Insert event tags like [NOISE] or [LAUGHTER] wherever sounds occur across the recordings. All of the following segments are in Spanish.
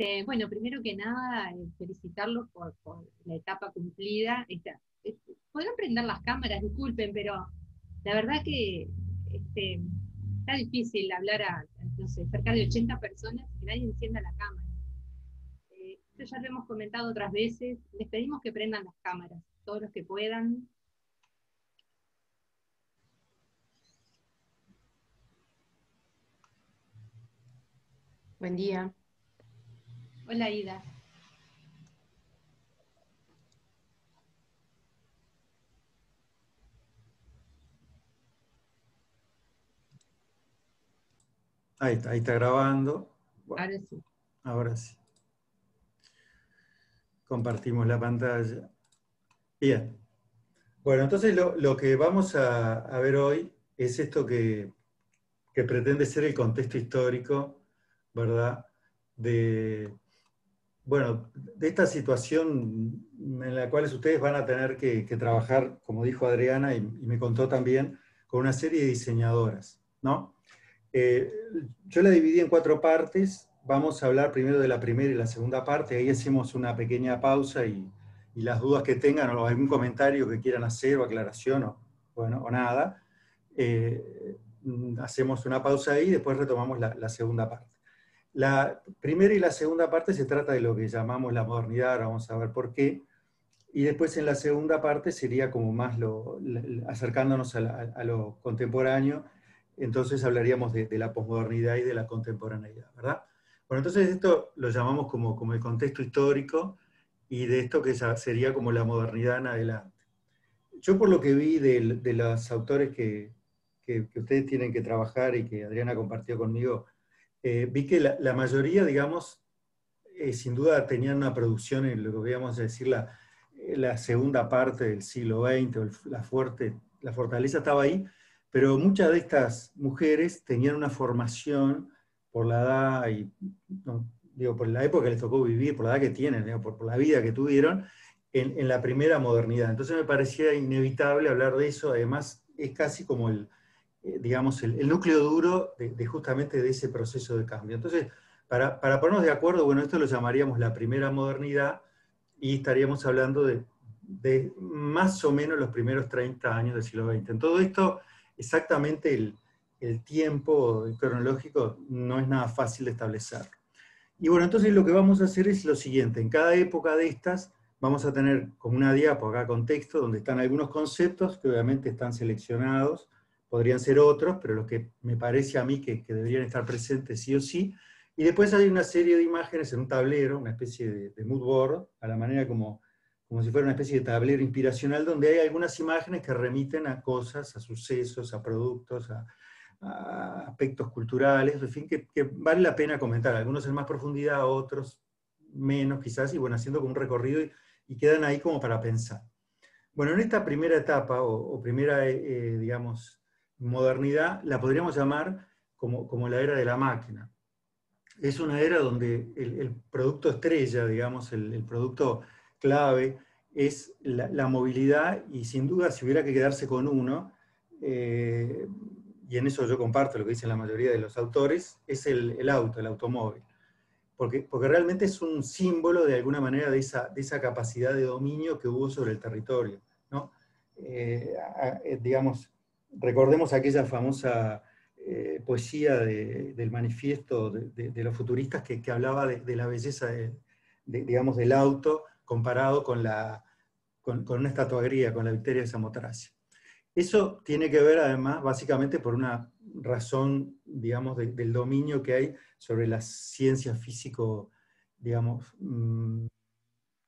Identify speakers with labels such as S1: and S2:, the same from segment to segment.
S1: Este, bueno, primero que nada, eh, felicitarlos por, la etapa cumplida. Esta, este, podrán prender las cámaras, disculpen, pero la verdad que este, está difícil hablar a, cerca de 80 personas que nadie encienda la cámara. Eh, esto ya lo hemos comentado otras veces. Les pedimos que prendan las cámaras, todos los que puedan.
S2: Buen día.
S1: Hola, Ida.
S3: Ahí está, ahí está grabando.
S1: ahora sí.
S3: Ahora sí. Compartimos la pantalla. Bien. Bueno, entonces lo, que vamos a, ver hoy es esto que, que pretende ser el contexto histórico, ¿verdad? De, bueno, de esta situación en la cual ustedes van a tener que, trabajar, como dijo Adriana y, me contó también, con una serie de diseñadoras, ¿no? Eh, yo la dividí en cuatro partes, vamos a hablar primero de la primera y la segunda parte, ahí hacemos una pequeña pausa y, las dudas que tengan o algún comentario que quieran hacer o aclaración o, bueno, o nada, eh, hacemos una pausa ahí y después retomamos la segunda parte. La primera y la segunda parte se trata de lo que llamamos la modernidad, vamos a ver por qué. Y después en la segunda parte sería como más lo, acercándonos a, lo contemporáneo, entonces hablaríamos de, la posmodernidad y de la contemporaneidad, ¿verdad? Bueno, entonces esto lo llamamos como, como el contexto histórico y de esto que sería como la modernidad en adelante. Yo por lo que vi de, de los autores que, que, que ustedes tienen que trabajar y que Adriana compartió conmigo, eh, vi que la, mayoría, digamos, eh, sin duda tenían una producción en lo que podríamos decir la, eh, la segunda parte del siglo XX, la, fuerte, la fortaleza estaba ahí, pero muchas de estas mujeres tenían una formación por la edad y, digo, por la época que les tocó vivir, por la edad que tienen, por, la vida que tuvieron, en, la primera modernidad. Entonces me parecía inevitable hablar de eso, además es casi como el, eh, digamos, el, núcleo duro de, justamente de ese proceso de cambio. Entonces, para, para, ponernos de acuerdo, bueno, esto lo llamaríamos la primera modernidad y estaríamos hablando de, de más o menos los primeros 30 años del siglo XX. En todo esto, exactamente el, el tiempo cronológico no es nada fácil de establecer. Y bueno, entonces lo que vamos a hacer es lo siguiente, en cada época de estas vamos a tener como una diapo acá contexto donde están algunos conceptos que obviamente están seleccionados podrían ser otros, pero los que me parece a mí que, deberían estar presentes sí o sí. Y después hay una serie de imágenes en un tablero, una especie de, mood board, a la manera como, como si fuera una especie de tablero inspiracional, donde hay algunas imágenes que remiten a cosas, a sucesos, a productos, a, aspectos culturales, en fin, que, vale la pena comentar. Algunos en más profundidad, otros menos quizás, y bueno, haciendo como un recorrido y, quedan ahí como para pensar. Bueno, en esta primera etapa, o, primera, eh, eh, digamos, modernidad la podríamos llamar como, como la era de la máquina. Es una era donde el, producto estrella, digamos, el, producto clave es la, movilidad y sin duda si hubiera que quedarse con uno, eh, y en eso yo comparto lo que dicen la mayoría de los autores, es el, auto, el automóvil. Porque, porque, realmente es un símbolo de alguna manera de esa, de esa capacidad de dominio que hubo sobre el territorio. ¿no? Eh, eh, digamos, recordemos aquella famosa eh, poesía del manifiesto de, los futuristas que, hablaba de, la belleza digamos, del auto comparado con, la, con, una estatuagría, con la victoria de Samotracia. Eso tiene que ver además básicamente por una razón, digamos, del dominio que hay sobre las ciencias físico, digamos, mm,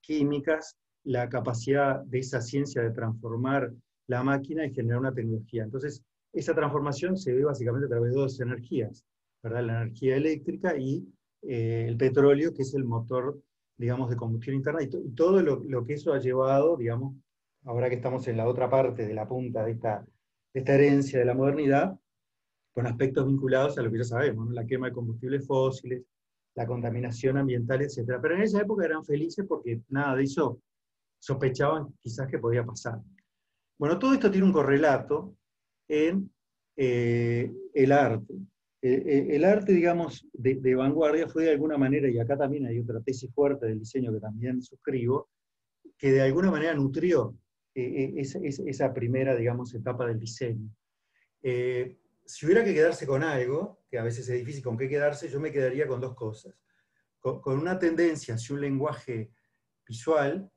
S3: químicas, la capacidad de esa ciencia de transformar la máquina y generar una tecnología. Entonces, esa transformación se ve básicamente a través de dos energías. La energía eléctrica y eh, el petróleo, que es el motor, digamos, de combustión interna, y, todo lo, que eso ha llevado, digamos, ahora que estamos en la otra parte de la punta de esta, esta herencia de la modernidad, con aspectos vinculados a lo que ya sabemos, la quema de combustibles fósiles, la contaminación ambiental, etc. Pero en esa época eran felices porque nada de eso sospechaban quizás que podía pasar. Bueno, todo esto tiene un correlato en eh, el arte. el arte, digamos, de, vanguardia fue de alguna manera, y acá también hay otra tesis fuerte del diseño que también suscribo, que de alguna manera nutrió esa, primera, digamos, etapa del diseño. si hubiera que quedarse con algo, que a veces es difícil con qué quedarse, yo me quedaría con dos cosas. Con, una tendencia hacia un lenguaje visual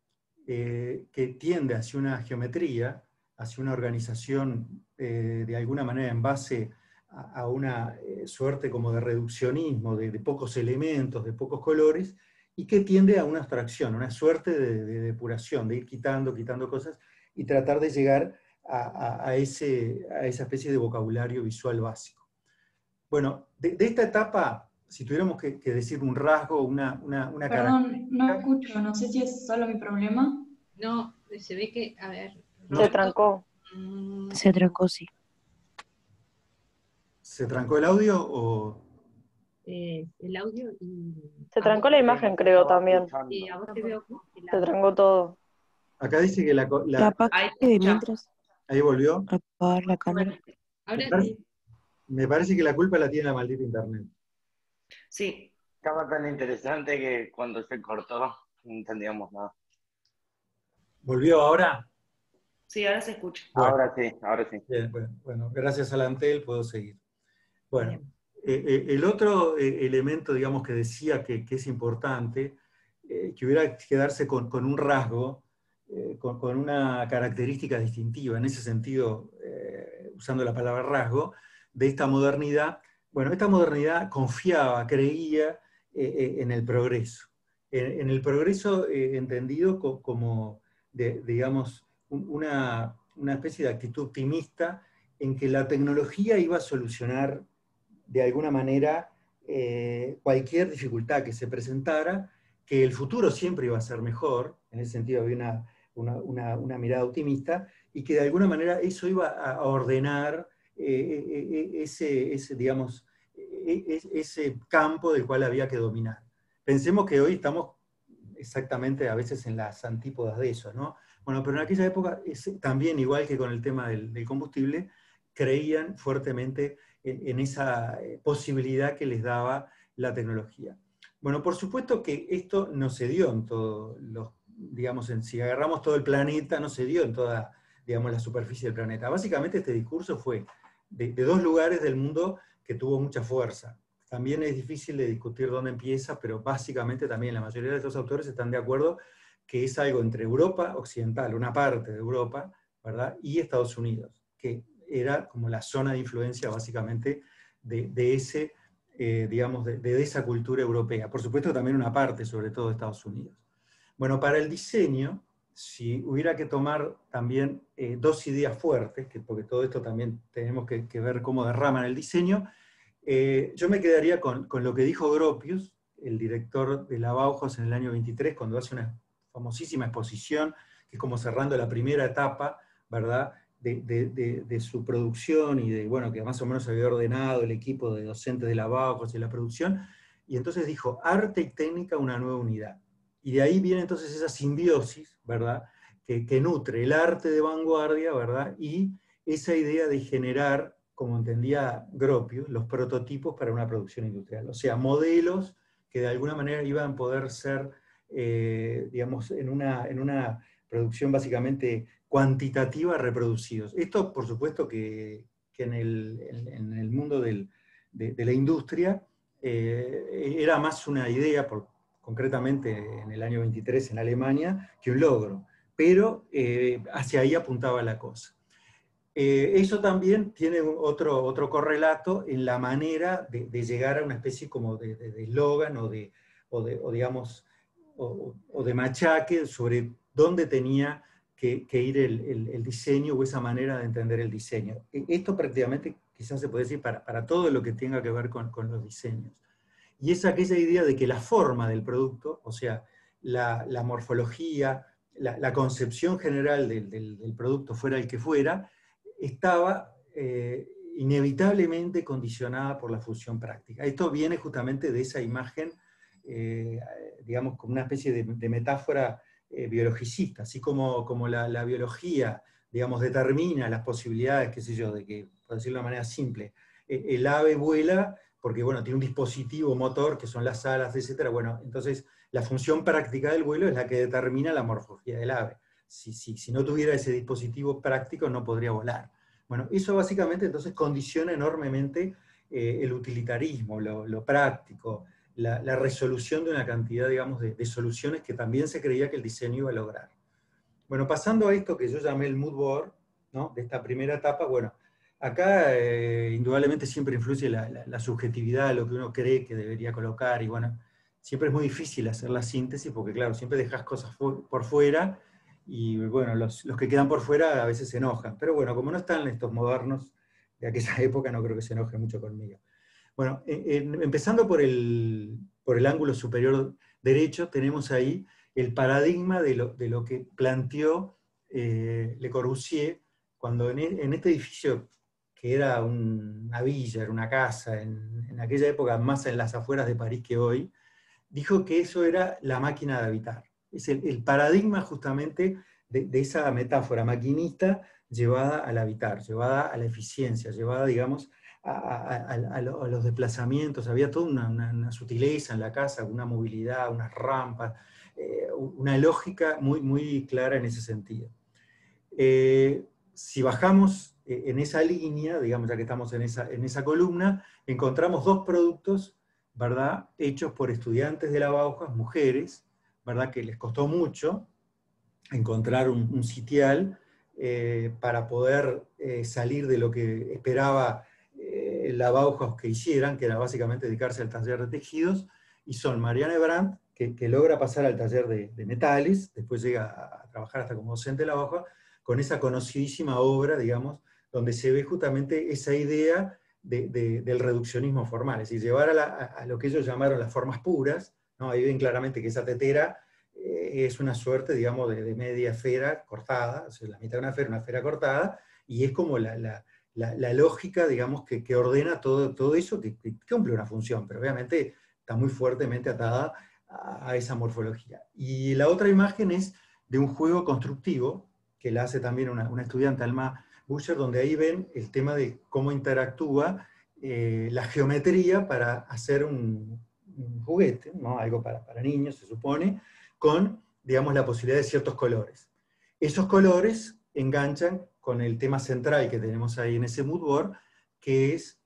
S3: que tiende hacia una geometría, hacia una organización de alguna manera en base a, una eh, suerte como de reduccionismo, de, pocos elementos, de pocos colores, y que tiende a una abstracción, una suerte de, depuración, de ir quitando, quitando cosas y tratar de llegar a, ese, a esa especie de vocabulario visual básico. Bueno, de, esta etapa, si tuviéramos que, decir un rasgo, una, una, una
S4: Perdón, no escucho, no sé si es solo mi problema.
S1: No, se ve que, a ver.
S5: Se trancó.
S1: Mm.
S5: Se trancó, sí.
S3: ¿Se trancó el audio o...?
S1: Eh, el audio y...
S5: Se trancó la imagen, creo, también.
S1: Sí, a vos te veo
S5: Se trancó todo.
S3: Acá dice que la...
S5: ahí, mientras...
S3: ahí volvió.
S5: Apagar la cámara.
S1: ahora sí.
S3: Me parece que la culpa la tiene la maldita internet.
S6: Sí. Estaba tan interesante que cuando se cortó no entendíamos nada.
S3: ¿Volvió ahora?
S6: Sí, ahora se escucha. ahora sí, ahora sí.
S3: Bien, bueno, bueno, gracias a la Antel puedo seguir. Bueno, eh, eh, el otro eh, elemento, digamos, que decía que, es importante, que hubiera que quedarse con, un rasgo, con, una característica distintiva, en ese sentido, usando la palabra rasgo, de esta modernidad. Bueno, esta modernidad confiaba, creía en el progreso, en, el progreso entendido como, digamos, una, una especie de actitud optimista en que la tecnología iba a solucionar de alguna manera eh, cualquier dificultad que se presentara, que el futuro siempre iba a ser mejor, en ese sentido había una, mirada optimista, y que de alguna manera eso iba a ordenar eh, eh, ese, ese, digamos, ese campo del cual había que dominar. Pensemos que hoy estamos exactamente a veces en las antípodas de eso, ¿no? Bueno, pero en aquella época, también igual que con el tema del combustible, creían fuertemente en, esa eh, posibilidad que les daba la tecnología. Bueno, por supuesto que esto no se dio en todo, los, digamos, en, si agarramos todo el planeta, no se dio en toda, digamos, la superficie del planeta. Básicamente este discurso fue de, dos lugares del mundo que tuvo mucha fuerza. También es difícil de discutir dónde empieza, pero básicamente también la mayoría de estos autores están de acuerdo que es algo entre Europa occidental, una parte de Europa, ¿verdad? Y Estados Unidos, que era como la zona de influencia básicamente de, ese, eh, digamos, de, esa cultura europea. Por supuesto también una parte, sobre todo de Estados Unidos. Bueno, para el diseño, si hubiera que tomar también eh, dos ideas fuertes, que, porque todo esto también tenemos que, ver cómo derraman el diseño, eh, yo me quedaría con, con, lo que dijo Gropius, el director de la Bauhaus en el año 23, cuando hace una famosísima exposición, que es como cerrando la primera etapa, ¿verdad? de, su producción y de, bueno, que más o menos había ordenado el equipo de docentes de la Bauhaus y la producción, y entonces dijo, arte y técnica, una nueva unidad. Y de ahí viene entonces esa simbiosis, ¿verdad? Que, nutre el arte de vanguardia, ¿verdad? Y esa idea de generar, como entendía Gropius, los prototipos para una producción industrial. O sea, modelos que de alguna manera iban a poder ser, eh, digamos, en una, en una producción básicamente cuantitativa reproducidos. Esto, por supuesto, que, en, el, mundo de, la industria eh, era más una idea, por, concretamente en el año 23 en Alemania, que un logro, pero eh, hacia ahí apuntaba la cosa. Eso también tiene otro, otro correlato en la manera de, llegar a una especie como de eslogan o, de, o, digamos, o de machaque sobre dónde tenía que, ir el, diseño o esa manera de entender el diseño. E, esto prácticamente quizás se puede decir para, todo lo que tenga que ver con, los diseños. Y es aquella idea de que la forma del producto, o sea, la, morfología, la, concepción general del, producto fuera el que fuera, estaba eh, inevitablemente condicionada por la función práctica. Esto viene justamente de esa imagen, eh, digamos, como una especie de metáfora eh, biologicista, así como, como la, biología, digamos, determina las posibilidades, qué sé yo, de que, por decirlo de una manera simple, eh, el ave vuela porque, bueno, tiene un dispositivo motor que son las alas, etcétera. Bueno, entonces la función práctica del vuelo es la que determina la morfología del ave. Si, si, si no tuviera ese dispositivo práctico no podría volar. Bueno, eso básicamente entonces condiciona enormemente eh, el utilitarismo, lo, práctico, la, resolución de una cantidad, digamos, de, soluciones que también se creía que el diseño iba a lograr. Bueno, pasando a esto que yo llamé el mood board, ¿no? de esta primera etapa, bueno, acá eh, indudablemente siempre influye la, subjetividad, lo que uno cree que debería colocar, y bueno, siempre es muy difícil hacer la síntesis, porque claro, siempre dejas cosas por fuera, y bueno, los, los, que quedan por fuera a veces se enojan, pero bueno, como no están estos modernos de aquella [LAUGHS] época, no creo que se enojen mucho conmigo. Bueno, empezando por el, por el ángulo superior derecho, tenemos ahí el paradigma de lo, de lo que planteó eh, Le Corbusier cuando en, en, este edificio, que era una villa, era una casa, en, en, aquella época más en las afueras de París que hoy, dijo que eso era la máquina de habitar. Es el, paradigma justamente de, esa metáfora maquinista llevada al habitar, llevada a la eficiencia, llevada, digamos, a, los desplazamientos, había toda una, sutileza en la casa, una movilidad, unas rampas, eh, una lógica muy, muy clara en ese sentido. Eh, si bajamos eh, en esa línea, digamos, ya que estamos en esa, en esa columna, encontramos dos productos, ¿verdad?, hechos por estudiantes de la Bauhaus, mujeres, ¿verdad?, que les costó mucho encontrar un, sitial para poder salir de lo que esperaba la Bauhaus que hicieran, que era básicamente dedicarse al taller de tejidos, y son Marianne Brandt, que, logra pasar al taller de, metales, después llega a, trabajar hasta como docente de la Bauhaus, con esa conocidísima obra, digamos, donde se ve justamente esa idea del reduccionismo formal, es decir, llevar a, lo que ellos llamaron las formas puras, ¿no? ahí ven claramente que esa tetera eh, es una suerte, digamos, de, media esfera cortada, o la mitad de una esfera, una esfera cortada, y es como la, la, lógica, digamos, que, que, ordena todo, todo eso, que, cumple una función, pero obviamente está muy fuertemente atada a, esa morfología. Y la otra imagen es de un juego constructivo, que la hace también una, una estudiante, Alma Buscher, donde ahí ven el tema de cómo interactúa eh, la geometría para hacer un, juguete, ¿no? algo para, para niños, se supone, con, digamos, la posibilidad de ciertos colores. Esos colores enganchan con el tema central que tenemos ahí en ese mood board, que es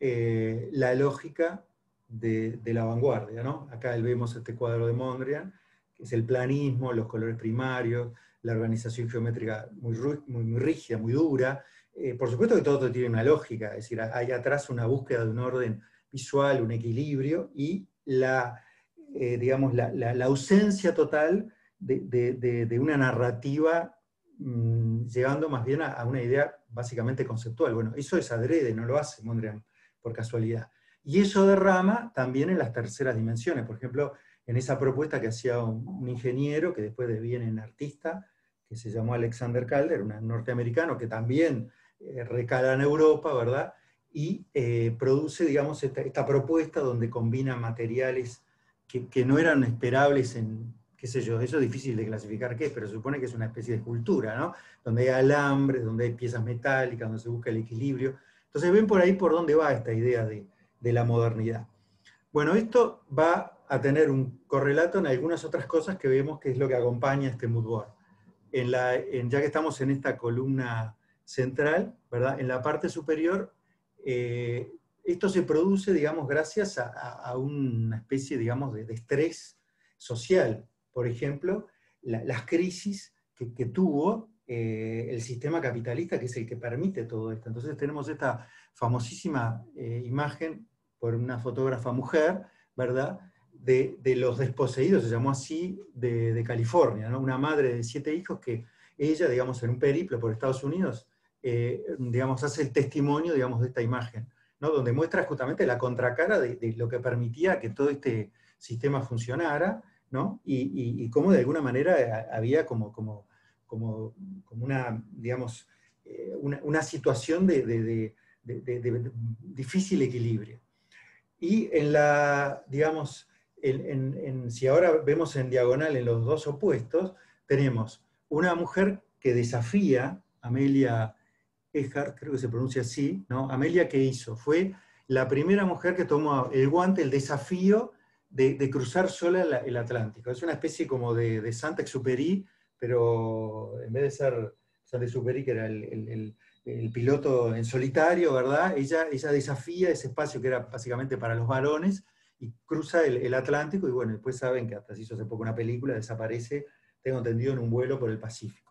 S3: eh, la lógica de, la vanguardia. ¿no? Acá vemos este cuadro de Mondrian, que es el planismo, los colores primarios, la organización geométrica muy, muy, rígida, muy dura. Eh, por supuesto que todo tiene una lógica, es decir, hay atrás una búsqueda de un orden visual, un equilibrio y la, eh, digamos, la, ausencia total de, de, una narrativa Mm, llegando más bien a, una idea básicamente conceptual. Bueno, eso es adrede, no lo hace Mondrian por casualidad. Y eso derrama también en las terceras dimensiones. Por ejemplo, en esa propuesta que hacía un, ingeniero, que después deviene en artista, que se llamó Alexander Calder, un norteamericano que también eh, recala en Europa, ¿verdad? Y eh, produce, digamos, esta, propuesta donde combina materiales que, no eran esperables en, qué sé yo, eso es difícil de clasificar qué es, pero supone que es una especie de escultura, ¿no? Donde hay alambres, donde hay piezas metálicas, donde se busca el equilibrio. Entonces ven por ahí por dónde va esta idea de, la modernidad. Bueno, esto va a tener un correlato en algunas otras cosas que vemos que es lo que acompaña este mood board. En la, ya que estamos en esta columna central, ¿verdad? En la parte superior, eh, esto se produce, digamos, gracias a, una especie, digamos, de, estrés social por ejemplo, las crisis que, tuvo eh, el sistema capitalista, que es el que permite todo esto. Entonces tenemos esta famosísima eh, imagen por una fotógrafa mujer, ¿verdad? De, los desposeídos, se llamó así, de, California, ¿no? Una madre de siete hijos que ella, digamos, en un periplo por Estados Unidos, eh, digamos, hace el testimonio, digamos, de esta imagen, ¿no? Donde muestra justamente la contracara de, de lo que permitía que todo este sistema funcionara, y, cómo de alguna manera había como, como, como, una, digamos, eh, una, situación de, difícil equilibrio. Y en la, digamos, si ahora vemos en diagonal en los dos opuestos, tenemos una mujer que desafía, Amelia Earhart, creo que se pronuncia así, ¿no? Amelia, ¿qué hizo? Fue la primera mujer que tomó el guante, el desafío de, cruzar sola el Atlántico. Es una especie como de, Santa Exupéry, pero en vez de ser Santa Exupéry, que era el, piloto en solitario, ¿verdad? Ella desafía ese espacio que era básicamente para los varones y cruza el, Atlántico y bueno, después saben que hasta se hizo hace poco una película, desaparece, tengo entendido, en un vuelo por el Pacífico.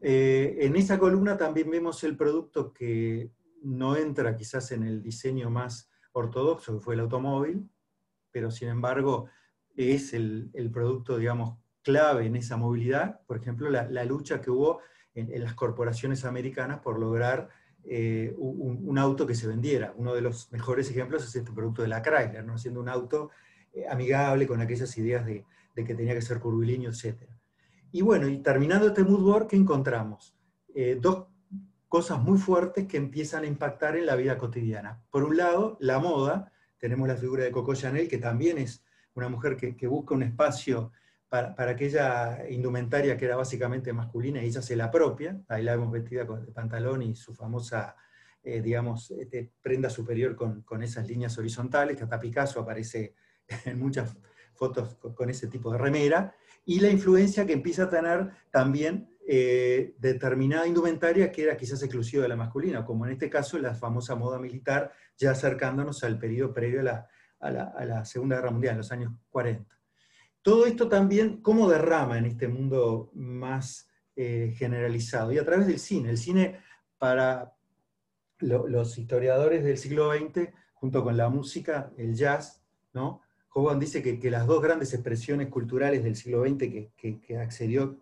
S3: Eh, en esa columna también vemos el producto que no entra quizás en el diseño más ortodoxo, que fue el automóvil, pero sin embargo es el, producto, digamos, clave en esa movilidad. Por ejemplo, la, lucha que hubo en, las corporaciones americanas por lograr eh, un, auto que se vendiera. Uno de los mejores ejemplos es este producto de la Chrysler, ¿no? siendo un auto eh, amigable con aquellas ideas de, que tenía que ser curvilíneo, etc. Y bueno, y terminando este mood board, ¿qué encontramos? Eh, dos cosas muy fuertes que empiezan a impactar en la vida cotidiana. Por un lado, la moda, tenemos la figura de Coco Chanel, que también es una mujer que, busca un espacio para, aquella indumentaria que era básicamente masculina y ella se la propia, ahí la vemos vestida con el pantalón y su famosa, eh, digamos, este, prenda superior con, esas líneas horizontales, que hasta Picasso aparece en muchas fotos con ese tipo de remera, y la influencia que empieza a tener también eh, determinada indumentaria que era quizás exclusiva de la masculina, como en este caso la famosa moda militar, ya acercándonos al periodo previo a la, Segunda Guerra Mundial, en los años 40. Todo esto también, ¿cómo derrama en este mundo más eh, generalizado? Y a través del cine. El cine, para los historiadores del siglo XX, junto con la música, el jazz, ¿no? Hogan dice que, las dos grandes expresiones culturales del siglo XX que, accedió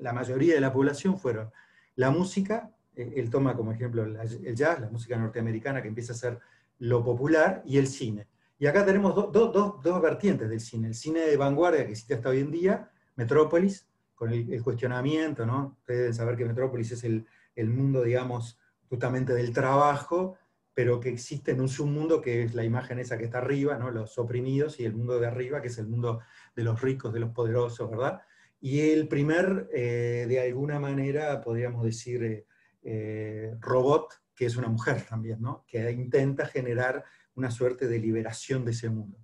S3: la mayoría de la población fueron la música, eh, él toma como ejemplo el jazz, la música norteamericana que empieza a ser lo popular, y el cine. Y acá tenemos dos vertientes del cine. El cine de vanguardia que existe hasta hoy en día, Metrópolis, con el, cuestionamiento, ¿no? Ustedes deben saber que Metrópolis es el, el, mundo, digamos, justamente del trabajo, pero que existe en un submundo que es la imagen esa que está arriba, ¿no? Los oprimidos, y el mundo de arriba, que es el mundo de los ricos, de los poderosos, ¿verdad? Y el primer, eh, de alguna manera, podríamos decir, eh, eh, robot, que es una mujer también, ¿no? que intenta generar una suerte de liberación de ese mundo.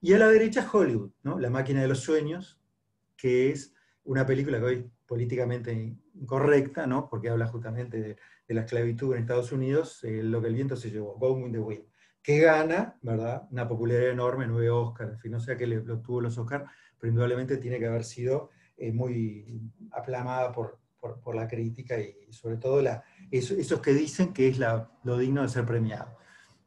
S3: Y a la derecha Hollywood, ¿no? La máquina de los sueños, que es una película que hoy políticamente incorrecta, ¿no? porque habla justamente de, la esclavitud en Estados Unidos, lo que el viento se llevó, Gone with the Wind, que gana, ¿verdad? Una popularidad enorme, nueve Oscars, en fin, no sé a qué le, lo tuvo los Oscars, pero indudablemente tiene que haber sido eh, muy aplamada por, por, la crítica y sobre todo la, esos que dicen que es la, lo digno de ser premiado.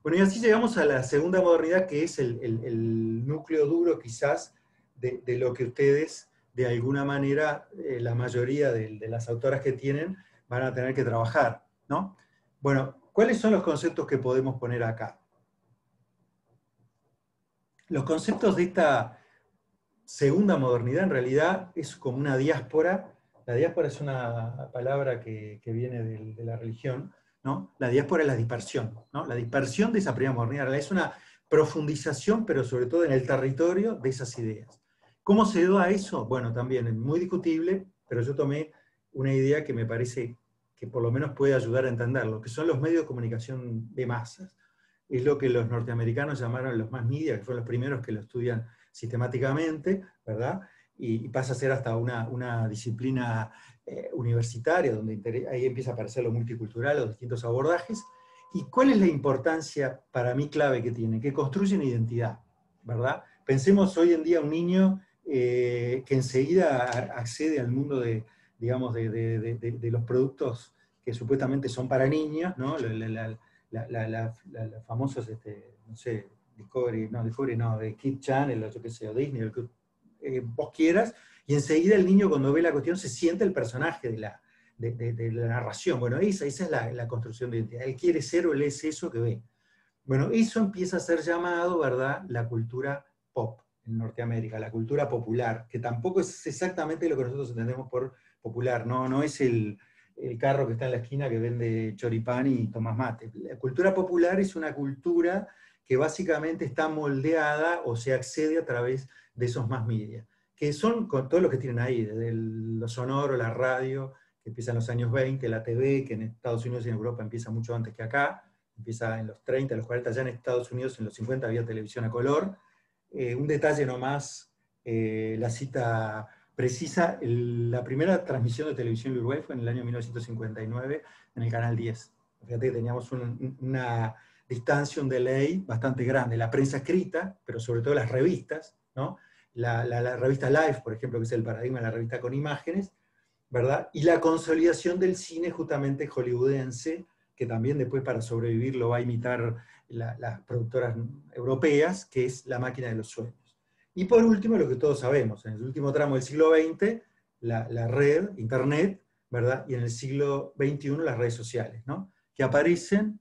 S3: Bueno, y así llegamos a la segunda modernidad, que es el, el, núcleo duro quizás de, de, lo que ustedes, de alguna manera, eh, la mayoría de, de, las autoras que tienen, van a tener que trabajar, ¿no? Bueno, ¿cuáles son los conceptos que podemos poner acá? Los conceptos de esta segunda modernidad en realidad es como una diáspora. La diáspora es una palabra que, viene de, la religión, ¿no? La diáspora es la dispersión, ¿no? La dispersión de esa primera modernidad. Es una profundización, pero sobre todo en el territorio de esas ideas. ¿Cómo se dio a eso? Bueno, también es muy discutible, pero yo tomé una idea que me parece que por lo menos puede ayudar a entenderlo, que son los medios de comunicación de masas. Es lo que los norteamericanos llamaron los más media, que fueron los primeros que lo estudian sistemáticamente, ¿verdad? Y, pasa a ser hasta una, disciplina eh, universitaria, donde ahí empieza a aparecer lo multicultural, los distintos abordajes. ¿Y cuál es la importancia para mí clave que tiene? Que construyen identidad, ¿verdad? Pensemos hoy en día un niño eh, que enseguida accede al mundo de, digamos, de, los productos que supuestamente son para niños, ¿no? Los famosos, este, no sé, Discovery, no, Discovery no, de Kid Channel, o yo qué sé, o Disney, lo que eh, vos quieras, y enseguida el niño cuando ve la cuestión se siente el personaje de la, de, la narración. Bueno, esa, esa es la, la, construcción de identidad. Él quiere ser o él es eso que ve. Bueno, eso empieza a ser llamado, ¿verdad?, la cultura pop en Norteamérica, la cultura popular, que tampoco es exactamente lo que nosotros entendemos por popular, no, no es el, el carro que está en la esquina que vende choripán y tomas mate. La cultura popular es una cultura que básicamente está moldeada o se accede a través de esos más media, que son con todo lo que tienen ahí, desde lo sonoro, la radio, que empieza en los años 20, la TV, que en Estados Unidos y en Europa empieza mucho antes que acá, empieza en los 30, los 40, ya en Estados Unidos en los 50 había televisión a color. Eh, un detalle nomás, eh, la cita precisa, la primera transmisión de televisión en Uruguay fue en el año 1959 en el Canal 10. Fíjate que teníamos una distancia, un delay bastante grande. La prensa escrita, pero sobre todo las revistas, ¿no? La, la, revista Life, por ejemplo, que es el paradigma de la revista con imágenes, ¿verdad? Y la consolidación del cine justamente hollywoodense, que también después para sobrevivir lo va a imitar las productoras europeas, que es La máquina de los sueños. Y por último, lo que todos sabemos, en el último tramo del siglo XX, la, red, Internet, ¿verdad? Y en el siglo XXI las redes sociales, ¿no? Que aparecen,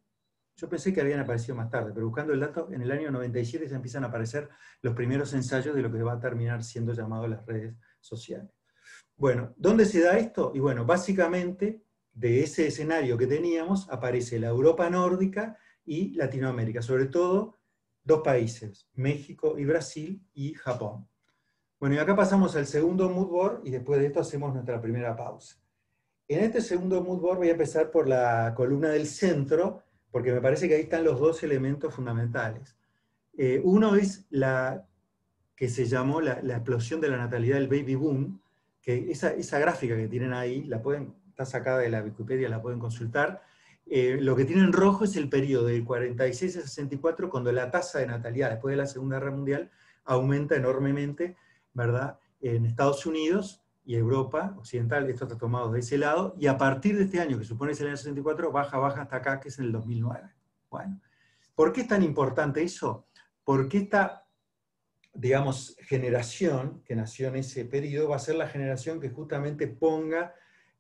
S3: yo pensé que habían aparecido más tarde, pero buscando el dato, en el año 97 se empiezan a aparecer los primeros ensayos de lo que va a terminar siendo llamado las redes sociales. Bueno, ¿dónde se da esto? Y bueno, básicamente de ese escenario que teníamos aparece la Europa nórdica y Latinoamérica, sobre todo dos países, México y Brasil y Japón. Bueno, y acá pasamos al segundo mood board y después de esto hacemos nuestra primera pausa. En este segundo mood board voy a empezar por la columna del centro, porque me parece que ahí están los dos elementos fundamentales. Eh, uno es la que se llamó la, explosión de la natalidad del baby boom, que esa, esa gráfica que tienen ahí, la pueden, está sacada de la Wikipedia, la pueden consultar, eh, lo que tiene en rojo es el periodo del 46 a 64, cuando la tasa de natalidad después de la Segunda Guerra Mundial aumenta enormemente, ¿verdad? En Estados Unidos y Europa Occidental, esto está tomado de ese lado, y a partir de este año, que supone es el año 64, baja, baja hasta acá, que es en el 2009. Bueno, ¿por qué es tan importante eso? Porque esta, digamos, generación que nació en ese periodo va a ser la generación que justamente ponga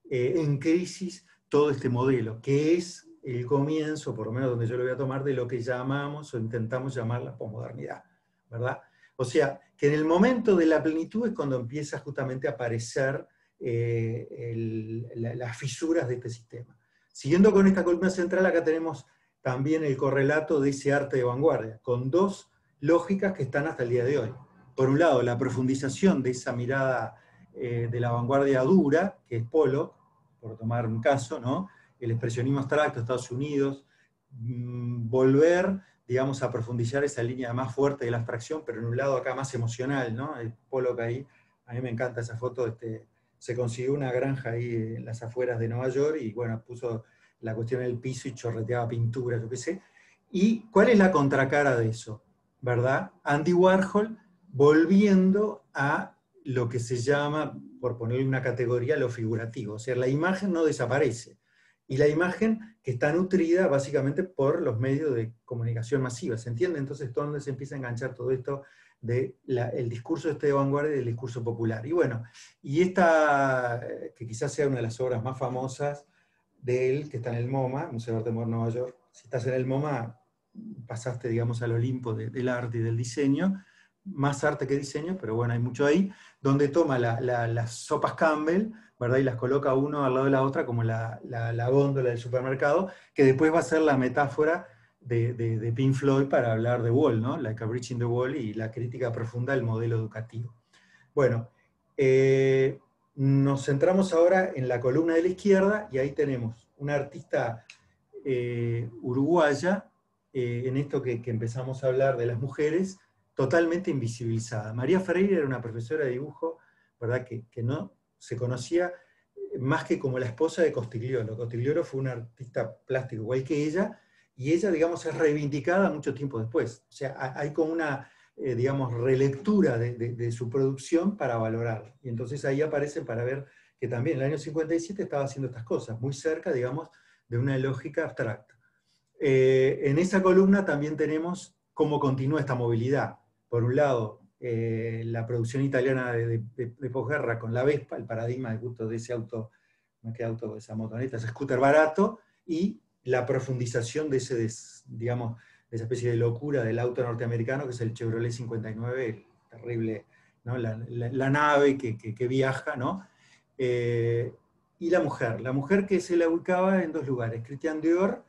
S3: eh, en crisis todo este modelo, que es el comienzo, por lo menos donde yo lo voy a tomar, de lo que llamamos o intentamos llamar la posmodernidad, ¿verdad? O sea, que en el momento de la plenitud es cuando empieza justamente a aparecer eh, las fisuras de este sistema. Siguiendo con esta columna central, acá tenemos también el correlato de ese arte de vanguardia, con dos lógicas que están hasta el día de hoy. Por un lado, la profundización de esa mirada eh, de la vanguardia dura, que es Polo, por tomar un caso, ¿no? el expresionismo abstracto, Estados Unidos, mm, volver, digamos, a profundizar esa línea más fuerte de la abstracción, pero en un lado acá más emocional, ¿no? El Polo que ahí, a mí me encanta esa foto, este, se consiguió una granja ahí en las afueras de Nueva York y bueno, puso la cuestión en el piso y chorreteaba pintura, yo qué sé. ¿Y cuál es la contracara de eso? ¿Verdad? Andy Warhol volviendo a lo que se llama, por ponerle una categoría, lo figurativo. O sea, la imagen no desaparece. Y la imagen que está nutrida básicamente por los medios de comunicación masiva. ¿Se entiende? Entonces, ¿dónde se empieza a enganchar todo esto del el discurso este de vanguardia y del discurso popular? Y bueno, y esta, que quizás sea una de las obras más famosas de él, que está en el MoMA, Museo de Arte Moderno Nueva York. Si estás en el MoMA, pasaste, digamos, al Olimpo del arte y del diseño, más arte que diseño, pero bueno, hay mucho ahí, donde toma las sopas Campbell, ¿verdad? Y las coloca uno al lado de la otra como la, góndola del supermercado, que después va a ser la metáfora de, de, Pink Floyd para hablar de Wall, ¿no? Like a in the Wall y la crítica profunda del modelo educativo. Bueno, eh, nos centramos ahora en la columna de la izquierda y ahí tenemos una artista eh, uruguaya, eh, en esto que empezamos a hablar de las mujeres, totalmente invisibilizada. María Freire era una profesora de dibujo, ¿verdad? Que, no se conocía más que como la esposa de Costigliolo. Costigliolo fue un artista plástico igual que ella, y ella, digamos, es reivindicada mucho tiempo después. O sea, hay como una, eh, digamos, relectura de, su producción para valorar. Y entonces ahí aparece para ver que también en el año 57 estaba haciendo estas cosas, muy cerca, digamos, de una lógica abstracta. Eh, en esa columna también tenemos cómo continúa esta movilidad por un lado, eh, la producción italiana de, posguerra con la Vespa, el paradigma de gusto de ese auto, no qué auto, de esa motoneta, ese scooter barato, y la profundización de ese, digamos, de esa especie de locura del auto norteamericano, que es el Chevrolet 59, el terrible, la, nave que, que, viaja, ¿no? Eh, y la mujer, la mujer que se la ubicaba en dos lugares. Christian Dior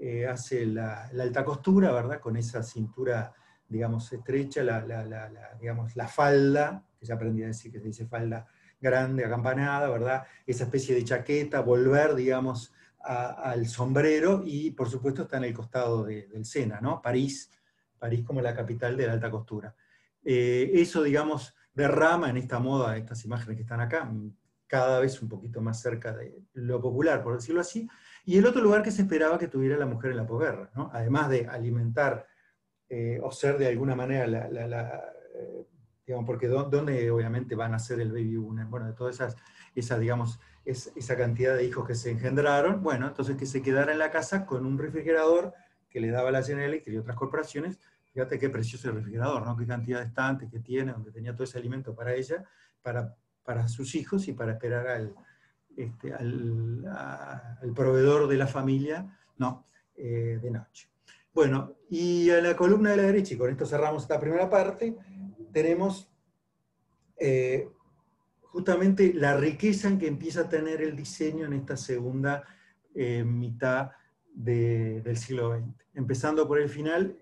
S3: eh, hace la, la, alta costura, ¿verdad? Con esa cintura digamos, estrecha, la, la, digamos, la falda, que ya aprendí a decir que se dice falda grande, acampanada, ¿verdad? Esa especie de chaqueta, volver, digamos, al sombrero, y por supuesto está en el costado del Sena, ¿no? París, París como la capital de la alta costura. Eh, eso, digamos, derrama en esta moda, estas imágenes que están acá, cada vez un poquito más cerca de lo popular, por decirlo así, y el otro lugar que se esperaba que tuviera la mujer en la posguerra, ¿no? además de alimentar eh, o ser de alguna manera la, eh, digamos, porque ¿dónde obviamente van a ser el baby boom? Bueno, de todas esas, esa, digamos, esa cantidad de hijos que se engendraron, bueno, entonces que se quedara en la casa con un refrigerador que le daba la General Electric y otras corporaciones, fíjate qué precioso el refrigerador, ¿no? Qué cantidad de estantes que tiene, donde tenía todo ese alimento para ella, para, para sus hijos y para esperar al, este, al, proveedor de la familia, no, eh, de noche. Bueno, y a la columna de la derecha, y con esto cerramos esta primera parte, tenemos eh, justamente la riqueza en que empieza a tener el diseño en esta segunda eh, mitad del siglo XX. Empezando por el final,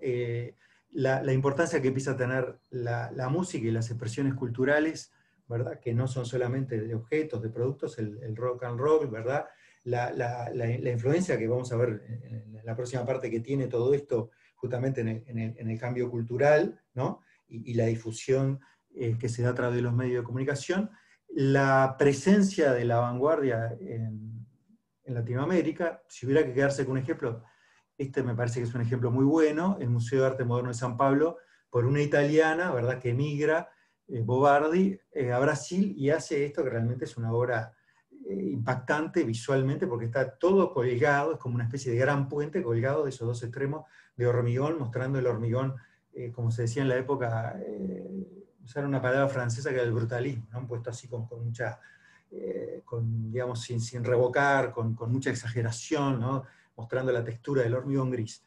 S3: la, importancia que empieza a tener la, música y las expresiones culturales ¿verdad? Que no son solamente de objetos, de productos, el, rock and roll, ¿verdad? La, la, la, influencia que vamos a ver en, la próxima parte que tiene todo esto justamente en el, en el, cambio cultural, ¿no? Y, la difusión eh, que se da a través de los medios de comunicación, la presencia de la vanguardia en, en Latinoamérica, si hubiera que quedarse con un ejemplo, este me parece que es un ejemplo muy bueno, el Museo de Arte Moderno de San Pablo, por una italiana, ¿verdad?, que emigra eh, Bobardi eh, a Brasil y hace esto que realmente es una obra impactante visualmente porque está todo colgado, es como una especie de gran puente colgado de esos dos extremos de hormigón, mostrando el hormigón, como se decía en la época, usar una palabra francesa que era el brutalismo, ¿no? puesto así con, mucha, con, digamos, sin, sin revocar, con, con, mucha exageración, ¿no? mostrando la textura del hormigón gris.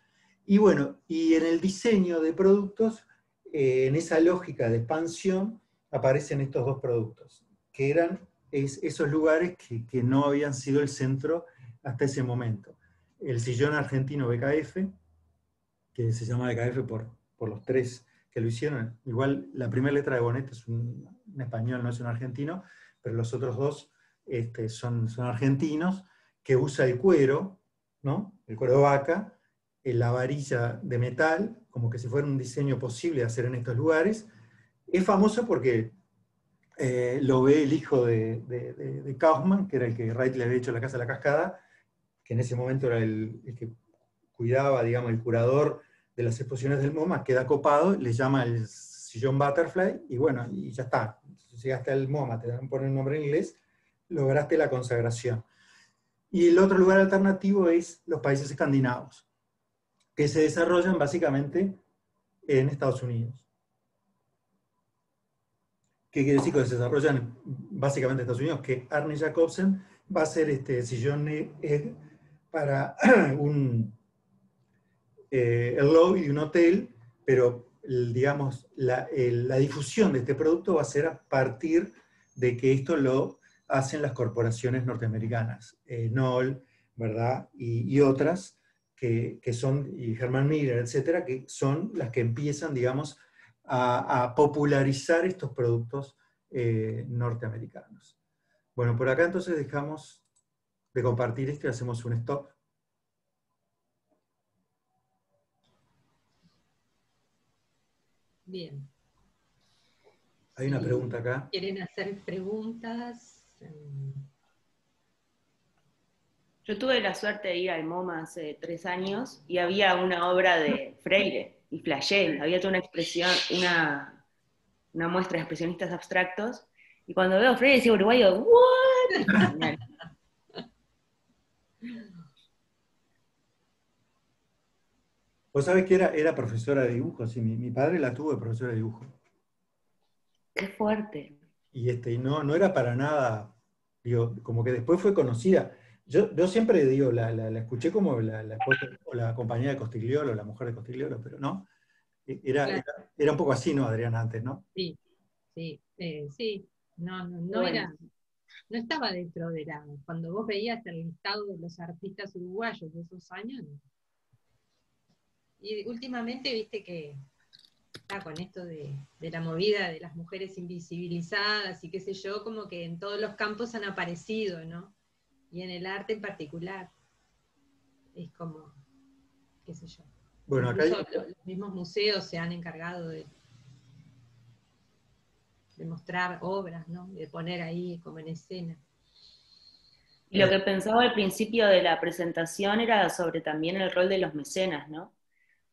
S3: Y bueno, y en el diseño de productos, eh, en esa lógica de expansión aparecen estos dos productos, que eran esos lugares que, no habían sido el centro hasta ese momento. El sillón argentino BKF, que se llama BKF por, por los tres que lo hicieron. Igual la primera letra de Bonet es un, español, no es un argentino, pero los otros dos este, son, son argentinos, que usa el cuero, ¿no? el cuero de vaca, la varilla de metal, como que si fuera un diseño posible de hacer en estos lugares. Es famoso porque eh, lo ve el hijo de, Kaufman, que era el que Wright le había hecho la Casa de la Cascada, que en ese momento era el, que cuidaba, digamos, el curador de las exposiciones del MoMA, queda copado, le llama el sillón Butterfly, y bueno, y ya está. Llegaste al MoMA, te dan poner el nombre en inglés, lograste la consagración. Y el otro lugar alternativo es los países escandinavos que se desarrollan básicamente en Estados Unidos. ¿Qué quiere decir que se desarrollan básicamente en Estados Unidos? Que Arne Jacobsen va a hacer este sillón para [CLEARS THROAT] un, eh, el de un hotel, pero digamos, la, difusión de este producto va a ser a partir de que esto lo hacen las corporaciones norteamericanas, eh, NOL, ¿verdad? y otras, que, son, y Herman Miller, etcétera, que son las que empiezan, digamos, a, popularizar estos productos eh, norteamericanos. Bueno, por acá entonces dejamos de compartir esto y hacemos un stop.
S1: Bien.
S3: Hay una pregunta acá.
S1: ¿Quieren hacer preguntas?
S7: Yo tuve la suerte de ir al MoMA hace tres años y había una obra de Freire y flashé, había toda una expresión, una, una muestra de expresionistas abstractos, y cuando veo a Freire decía uruguayo, ¿what?
S3: Vos sabés que era, era profesora de dibujo, sí, mi, padre la tuvo de profesora de dibujo.
S7: Qué fuerte.
S3: Y este, no, no era para nada, digo, como que después fue conocida. Yo, yo siempre digo, la, la, escuché como la, la, o la compañía de Costigliolo, la mujer de Costigliolo, pero no. E, era, era, un poco así, ¿no, Adriana, antes, no?
S1: Sí, sí, eh, sí. No, no, no era, no estaba dentro de la. Cuando vos veías el listado de los artistas uruguayos de esos años. Y últimamente viste que con esto de, de la movida de las mujeres invisibilizadas y qué sé yo, como que en todos los campos han aparecido, ¿no? Y en el arte en particular. Es como, qué sé yo.
S3: Bueno, acá hay,
S1: los mismos museos se han encargado de, de mostrar obras, ¿no? De poner ahí como en escena.
S7: Y lo que pensaba al principio de la presentación era sobre también el rol de los mecenas, ¿no?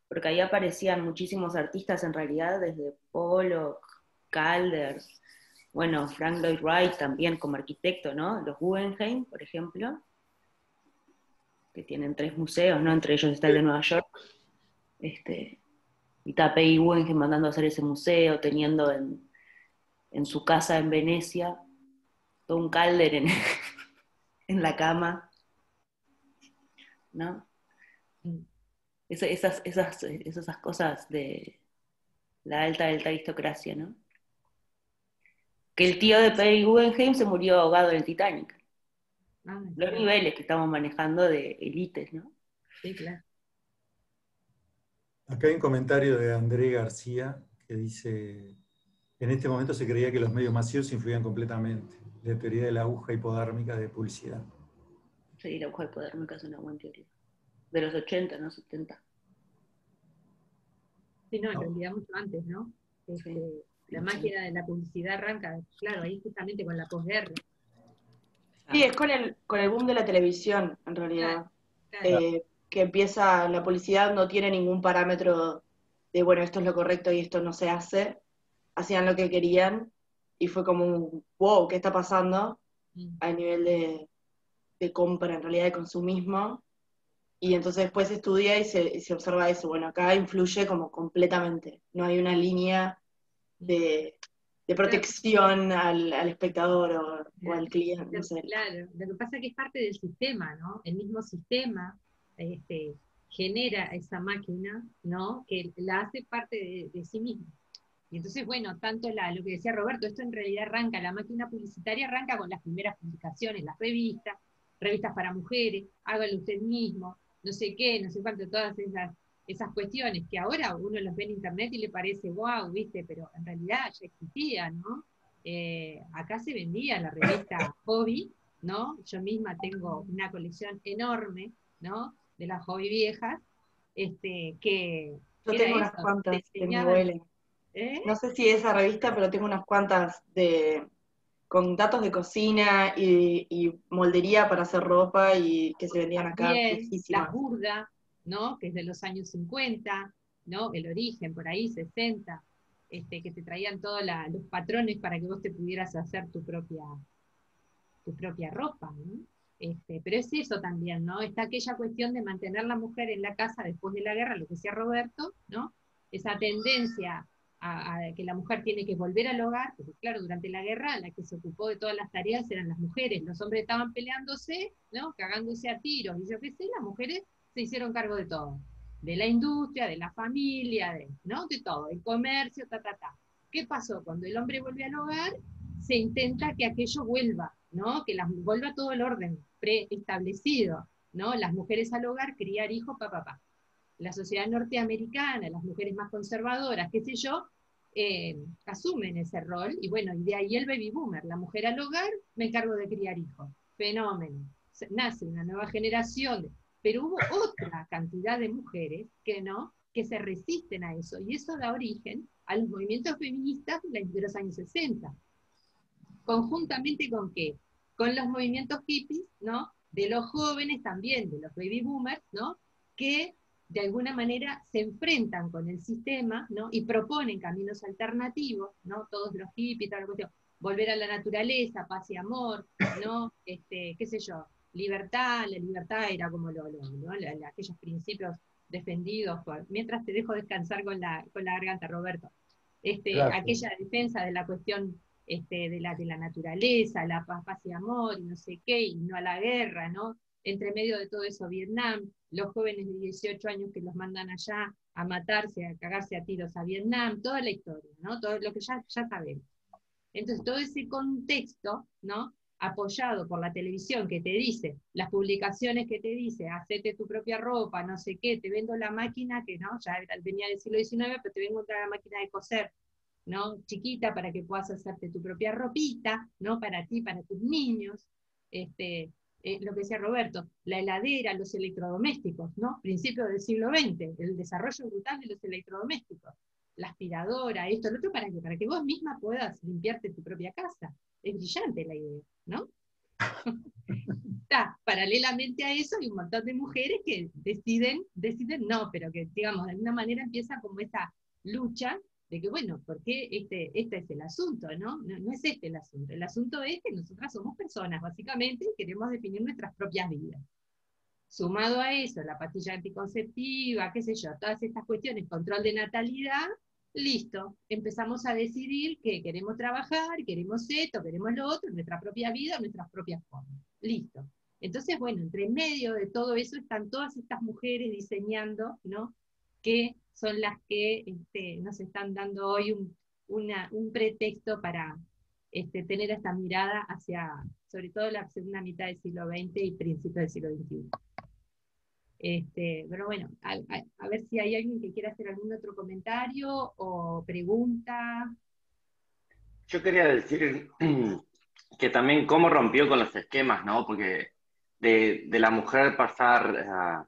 S7: Porque ahí aparecían muchísimos artistas en realidad, desde Pollock, Calder, bueno, Frank Lloyd Wright también como arquitecto, ¿no? Los Guggenheim, por ejemplo, que tienen tres museos, ¿no? Entre ellos está el de Nueva York. Este, y Guggenheim mandando a hacer ese museo, teniendo en, en su casa en Venecia todo un Calder en, [LAUGHS] en la cama, ¿no? Esa- esas, esas, esas cosas de la alta, alta aristocracia, ¿no? Que el tío de Peggy Guggenheim se murió ahogado en el Titanic.
S1: Ah,
S7: Los niveles que estamos manejando de élites, ¿no?
S1: Sí, claro.
S3: acá hay un comentario de André García que dice, en este momento se creía que los medios masivos influían completamente, la teoría de la aguja hipodérmica de publicidad.
S7: Sí, la aguja me es una buena teoría. De los 80, ¿no? 70.
S1: Sí, no, en
S3: No.
S1: realidad mucho antes, ¿no? Este,
S7: Sí.
S1: La máquina de la publicidad arranca, claro, ahí justamente con la posguerra.
S2: Sí, es con el, con el boom de la televisión, en realidad.
S1: Claro.
S2: Eh, que empieza, la publicidad no tiene ningún parámetro de, bueno, esto es lo correcto y esto no se hace. Hacían lo que querían y fue como un, wow, ¿qué está pasando?
S1: Mm.
S2: a nivel de, de compra, en realidad de consumismo. Y entonces después se estudia y se, y se observa eso. Bueno, acá influye como completamente. No hay una línea de, de protección al, al espectador o, o al cliente. No sé.
S1: Claro, lo que pasa es que es parte del sistema, ¿no? El mismo sistema este, genera esa máquina, ¿no? Que la hace parte de, de sí misma. Y entonces, bueno, tanto la, lo que decía Roberto, esto en realidad arranca, la máquina publicitaria arranca con las primeras publicaciones, las revistas, revistas para mujeres, hágalo usted mismo, no sé qué, no sé cuánto, todas esas, esas cuestiones que ahora uno los ve en internet y le parece wow, viste, pero en realidad ya existía, ¿no? Eh, acá se vendía la revista [LAUGHS] Hobby, ¿no? Yo misma tengo una colección enorme, ¿no? De las hobby viejas, este, que...
S2: Yo tengo unas
S1: eso,
S2: cuantas
S1: te
S2: de mi
S1: enseñaban-
S2: abuela.
S1: ¿eh?
S2: No sé si esa revista, pero tengo unas cuantas de con datos de cocina y, y moldería para hacer ropa y que se vendían acá viejísimas.
S1: la burda, ¿no? Que es de los años 50, ¿no? El origen, por ahí, 60, este, que te traían todos los patrones para que vos te pudieras hacer tu propia, tu propia ropa, ¿no? Este, pero es eso también, ¿no? Está aquella cuestión de mantener la mujer en la casa después de la guerra, lo que decía Roberto, ¿no? Esa tendencia a, a que la mujer tiene que volver al hogar, porque claro, durante la guerra la que se ocupó de todas las tareas eran las mujeres, los hombres estaban peleándose, ¿no? Cagándose a tiros, y yo qué sé, las mujeres se hicieron cargo de todo, de la industria, de la familia, de, ¿no? De todo, el comercio, ta, ta, ta. ¿Qué pasó? Cuando el hombre vuelve al hogar, se intenta que aquello vuelva, ¿no? Que vuelva todo el orden preestablecido, ¿no? Las mujeres al hogar, criar hijos, papá, papá. La sociedad norteamericana, las mujeres más conservadoras, qué sé yo, eh, asumen ese rol, y bueno, y de ahí el baby boomer, la mujer al hogar, me encargo de criar hijos. Fenómeno. Nace una nueva generación, pero hubo otra cantidad de mujeres que no, que se resisten a eso, y eso da origen a los movimientos feministas de los años 60 conjuntamente con qué? Con los movimientos hippies, ¿no? De los jóvenes también, de los baby boomers, ¿no? Que de alguna manera se enfrentan con el sistema, ¿no? Y proponen caminos alternativos, ¿no? Todos los hippies, toda la cuestión, volver a la naturaleza, paz y amor, ¿no? Este, qué sé yo, libertad, la libertad era como lo, lo- ¿no? La- la- aquellos principios defendidos, por- mientras te dejo descansar con la, con la garganta, Roberto, este,
S3: Gracias.
S1: aquella defensa de la cuestión este, de, la, de la naturaleza, la paz, paz y amor, y no sé qué, y no a la guerra, ¿no? Entre medio de todo eso, Vietnam, los jóvenes de 18 años que los mandan allá a matarse, a cagarse a tiros a Vietnam, toda la historia, ¿no? Todo lo que ya, ya sabemos. Entonces, todo ese contexto, ¿no? Apoyado por la televisión que te dice, las publicaciones que te dice, hacete tu propia ropa, no sé qué, te vendo la máquina, que no, ya venía del siglo XIX, pero te vengo la máquina de coser, ¿no? Chiquita para que puedas hacerte tu propia ropita, ¿no? Para ti, para tus niños. Este, eh, lo que decía Roberto, la heladera, los electrodomésticos, ¿no? Principio del siglo XX, el desarrollo brutal de los electrodomésticos, la aspiradora, esto, lo otro, para que, para que vos misma puedas limpiarte tu propia casa. Es brillante la idea, ¿no? Está, paralelamente a eso hay un montón de mujeres que deciden, deciden no, pero que digamos, de alguna manera empieza como esa lucha de que, bueno, ¿por qué este, este es el asunto? ¿no? ¿no? es este el asunto. El asunto es que nosotras somos personas, básicamente, y queremos definir nuestras propias vidas. Sumado a eso, la pastilla anticonceptiva, qué sé yo, todas estas cuestiones, control de natalidad, listo, empezamos a decidir que queremos trabajar, queremos esto, queremos lo otro, nuestra propia vida, nuestras propias formas. Listo. Entonces, bueno, entre medio de todo eso están todas estas mujeres diseñando, ¿no? Que son las que este, nos están dando hoy un, pretexto para este, tener esta mirada hacia, sobre todo la segunda mitad del siglo XX y principios del siglo XXI. Este, pero bueno, a, ver si hay alguien que quiera hacer algún otro comentario o pregunta.
S6: Yo quería decir [CLEARS THROAT] que también cómo rompió con los esquemas, ¿no? Porque de, la mujer pasar a,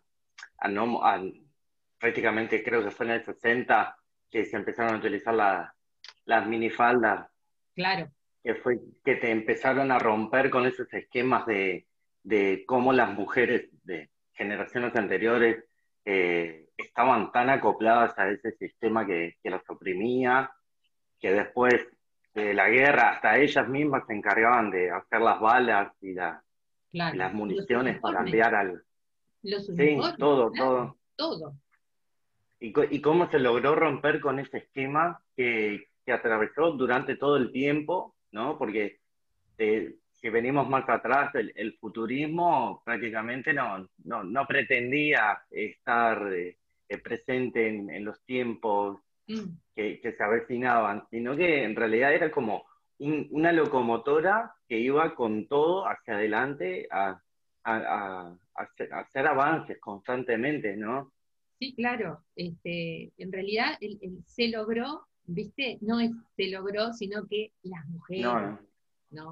S6: a, no, prácticamente creo que fue en el 60 que se empezaron a utilizar las minifaldas.
S1: Claro.
S6: Que fue que te empezaron a romper con esos esquemas de, de cómo las mujeres de, generaciones anteriores eh, estaban tan acopladas a ese sistema que, que las oprimía, que después de la guerra hasta ellas mismas se encargaban de hacer las balas y, las municiones para enviar al...
S1: Los
S6: sí, todo, todo.
S1: Todo.
S6: Y, y, cómo se logró romper con ese esquema que, que atravesó durante todo el tiempo, ¿no? Porque eh, si venimos más atrás, el, futurismo prácticamente no, no, pretendía estar eh, presente en, los tiempos mm. que, se avecinaban, sino que en realidad era como una locomotora que iba con todo hacia adelante a, hacer, avances constantemente, ¿no?
S1: Sí, claro. Este, en realidad el, se logró, ¿viste? No es se logró, sino que las mujeres,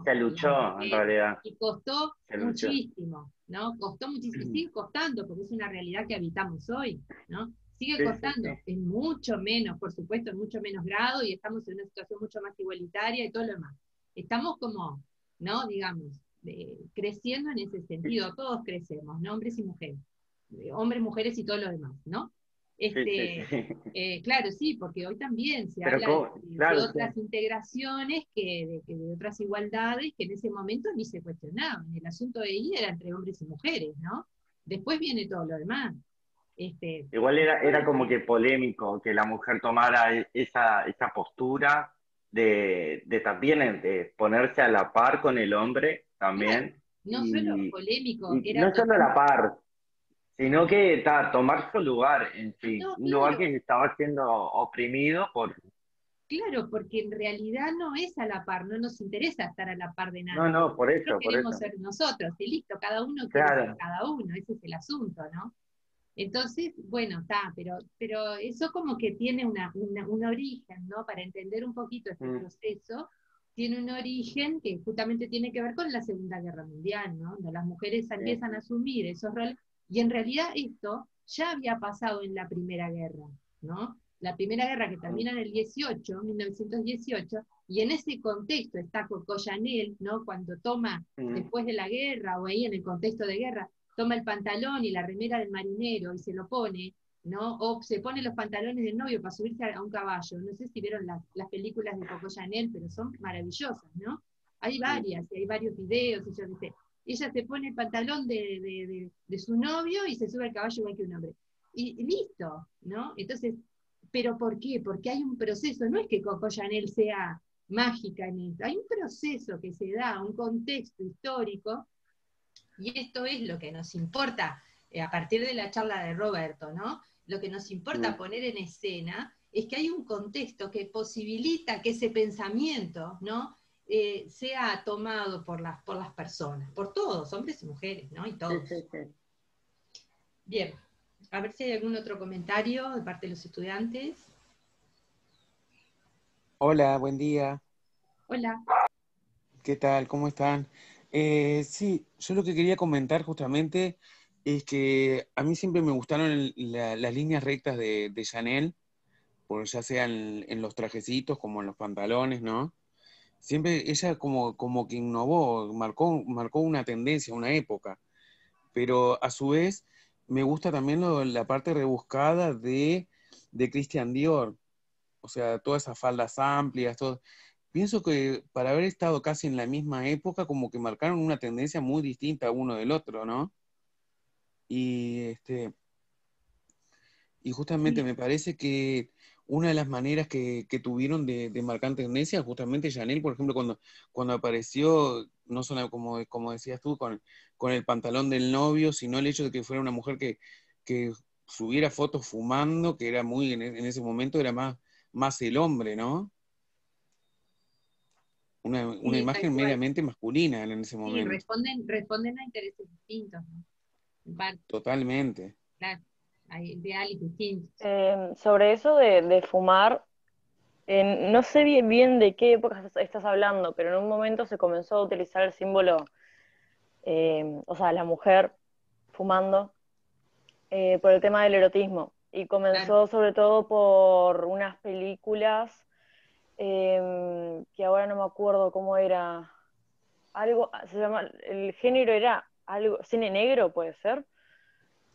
S6: se luchó, en realidad.
S1: Y costó muchísimo, ¿no? Costó muchísimo, y sigue costando, porque es una realidad que habitamos hoy, ¿no? Sigue costando, en mucho menos, por supuesto, en mucho menos grado, y estamos en una situación mucho más igualitaria y todo lo demás. Estamos como, ¿no? Digamos, creciendo en ese sentido, todos crecemos, ¿no? Hombres y mujeres, hombres, mujeres y todo lo demás, ¿no? Este, eh, claro, sí, porque hoy también se habla de, otras integraciones, que de, otras igualdades que en ese momento ni se cuestionaban. El asunto de ahí era entre hombres y mujeres, ¿no? Después viene todo lo demás. Este,
S6: Igual era, era como que polémico que la mujer tomara e, esa, esa postura de, de también de ponerse a la par con el hombre también.
S1: No, solo polémico,
S6: era no solo a la par, sino que tomar su lugar en sí, un lugar que estaba siendo oprimido por...
S1: Claro, porque en realidad no es a la par, no nos interesa estar a la par de nada.
S6: No, no, por eso.
S1: queremos ser nosotros, y listo, cada uno quiere ser cada uno, ese es el asunto, ¿no? Entonces, bueno, está, pero, pero eso como que tiene una, un origen, ¿no? Para entender un poquito este mm. proceso, tiene un origen que justamente tiene que ver con la Segunda Guerra Mundial, ¿no? Donde las mujeres empiezan a asumir esos roles y en realidad esto ya había pasado en la Primera Guerra, ¿no? La Primera Guerra que termina en el 18, 1918, y en ese contexto está Coco Chanel, ¿no? Cuando toma, después de la guerra, o ahí en el contexto de guerra, toma el pantalón y la remera del marinero y se lo pone, ¿no? O se pone los pantalones del novio para subirse a, un caballo. No sé si vieron las, las películas de Coco Chanel, pero son maravillosas, ¿no? Hay varias, y hay varios videos, y yo no sé ella se pone el pantalón de, su novio y se sube al caballo igual que un hombre. Y, listo, ¿no? Entonces, ¿pero por qué? Porque hay un proceso, no es que Coco Chanel sea mágica en esto, hay un proceso que se da, un contexto histórico, y esto es lo que nos importa eh, a partir de la charla de Roberto, ¿no? Lo que nos importa poner en escena es que hay un contexto que posibilita que ese pensamiento, ¿no? Eh, sea tomado por las, por las personas, por todos, hombres y mujeres, ¿no? Y todos.
S6: Sí, sí, sí.
S1: Bien, a ver si hay algún otro comentario de parte de los estudiantes.
S8: Hola, buen día.
S1: Hola.
S8: ¿Qué tal? ¿Cómo están? Eh, sí, yo lo que quería comentar justamente es que a mí siempre me gustaron la- las líneas rectas de, de Chanel, por ya sea en, en los trajecitos como en los pantalones, ¿no? Siempre ella como, como que innovó, marcó, marcó una tendencia, una época, pero a su vez me gusta también lo- la parte rebuscada de, de Christian Dior, o sea, todas esas faldas amplias, todo. Pienso que para haber estado casi en la misma época, como que marcaron una tendencia muy distinta uno del otro, ¿no? Y este, y justamente me parece que una de las maneras que, que tuvieron de, de marcar tendencia, justamente Chanel, por ejemplo, cuando, cuando apareció, no solo como, como decías tú, con, con el pantalón del novio, sino el hecho de que fuera una mujer que, que subiera fotos fumando, que era muy, en, ese momento era más, más el hombre, ¿no? Una,
S1: Sí,
S8: imagen meramente masculina en ese
S1: Sí,
S8: momento.
S1: responden, responden a intereses distintos, ¿no?
S8: Totalmente.
S1: claro, hay ideales distintos.
S5: Eh, sobre eso de, de fumar, eh, no sé bien, bien de qué época estás- hablando, pero en un momento se comenzó a utilizar el símbolo, eh, o sea, la mujer fumando, eh, por el tema del erotismo. Y comenzó sobre todo por unas películas eh, que ahora no me acuerdo cómo era. Algo, se llama, el género era algo, cine negro, puede ser.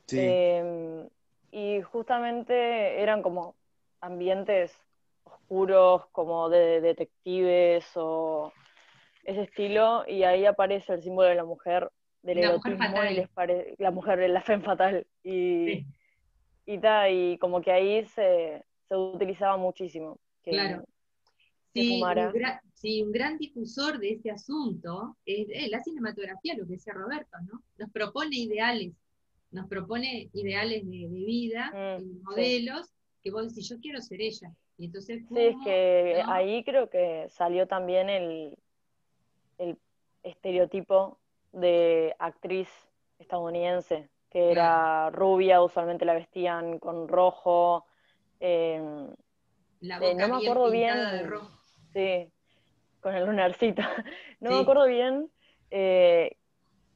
S8: Sí.
S5: Eh, y justamente eran como ambientes oscuros, como de detectives o ese estilo, y ahí aparece el símbolo de la mujer, del
S1: La mujer fatal.
S5: y les pare- la mujer, la femme fatal, y,
S1: Sí.
S5: y, ta, y como que ahí se, se utilizaba muchísimo. Que,
S1: Claro.
S5: que
S1: Sí, un, gra- sí, un gran difusor de este asunto es, es la cinematografía, lo que decía Roberto, ¿no? Nos propone ideales, nos propone ideales de, de vida,
S5: Mm,
S1: y
S5: sí.
S1: modelos, que vos decís, yo quiero ser ella. Y entonces
S5: Sí, es que
S1: ¿no?
S5: ahí creo que salió también el, el estereotipo de actriz estadounidense, que era rubia, usualmente la vestían con rojo. eh,
S1: la
S5: eh,
S1: boca
S5: no me acuerdo bien.
S1: de rojo.
S5: Sí, con el lunarcito. [LAUGHS] No me acuerdo bien eh,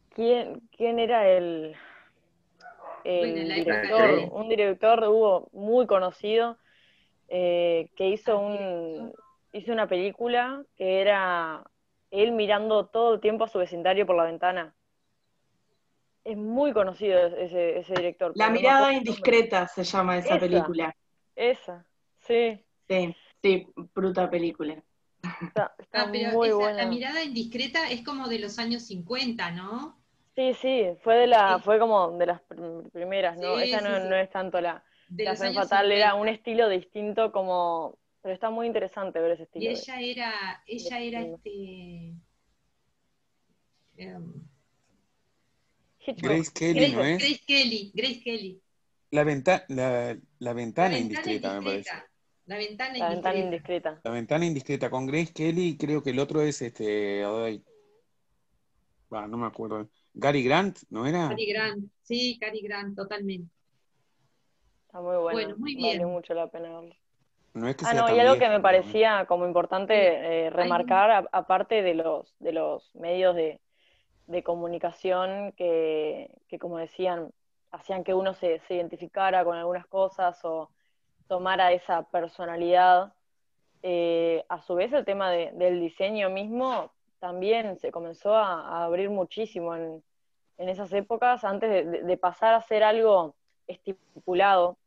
S5: quién, quién era el, el director,
S6: de-
S5: un director hubo muy conocido eh, que hizo
S1: Ah,
S5: un hizo una película que era él mirando todo el tiempo a su vecindario por la ventana. Es muy conocido ese, ese director.
S2: La
S5: no
S2: mirada indiscreta se llama esa
S5: Esa.
S2: película.
S5: Esa, sí.
S2: Sí, sí, bruta película.
S5: Está, está
S1: Ah, pero
S5: muy
S1: esa-
S5: buena.
S1: la mirada indiscreta es como de los años 50, ¿no?
S5: Sí, sí, fue de la,
S1: Sí.
S5: fue como de las prim- primeras, ¿no?
S1: Sí,
S5: Esa no,
S1: sí, sí.
S5: no es tanto la,
S1: De
S5: la Fatal, era
S1: 50.
S5: un estilo distinto como, pero está muy interesante ver ese
S1: Y
S5: estilo. de-
S1: ella era, ella era
S5: estilo.
S1: este. em.
S8: Grace Kelly,
S1: Grace,
S8: ¿no es?
S1: Grace Kelly, Grace Kelly.
S8: La, venta, la, la
S1: La
S8: ventana
S1: ventana
S8: indiscreta, me parece.
S1: indiscreta. La ventana
S5: La ventana
S1: indiscreta.
S5: indiscreta.
S8: La ventana indiscreta con Grace Kelly, y creo que el otro es este. ay, bah, no me acuerdo. Gary Grant, ¿no era?
S1: Cary Grant, sí, Cary Grant, totalmente.
S5: Está muy bueno.
S1: Bueno, muy
S5: Vale
S1: bien.
S5: mucho la pena verlo.
S8: No es que
S5: Ah,
S8: sea
S5: no, y algo que me parecía como importante eh, remarcar, a- aparte de los, de los medios de, de comunicación que, que, como decían, hacían que uno se, se identificara con algunas cosas o tomara esa personalidad, eh, a su vez el tema de- del diseño mismo también se comenzó a, a abrir muchísimo en, en esas épocas, antes de, de- de pasar a ser algo estipulado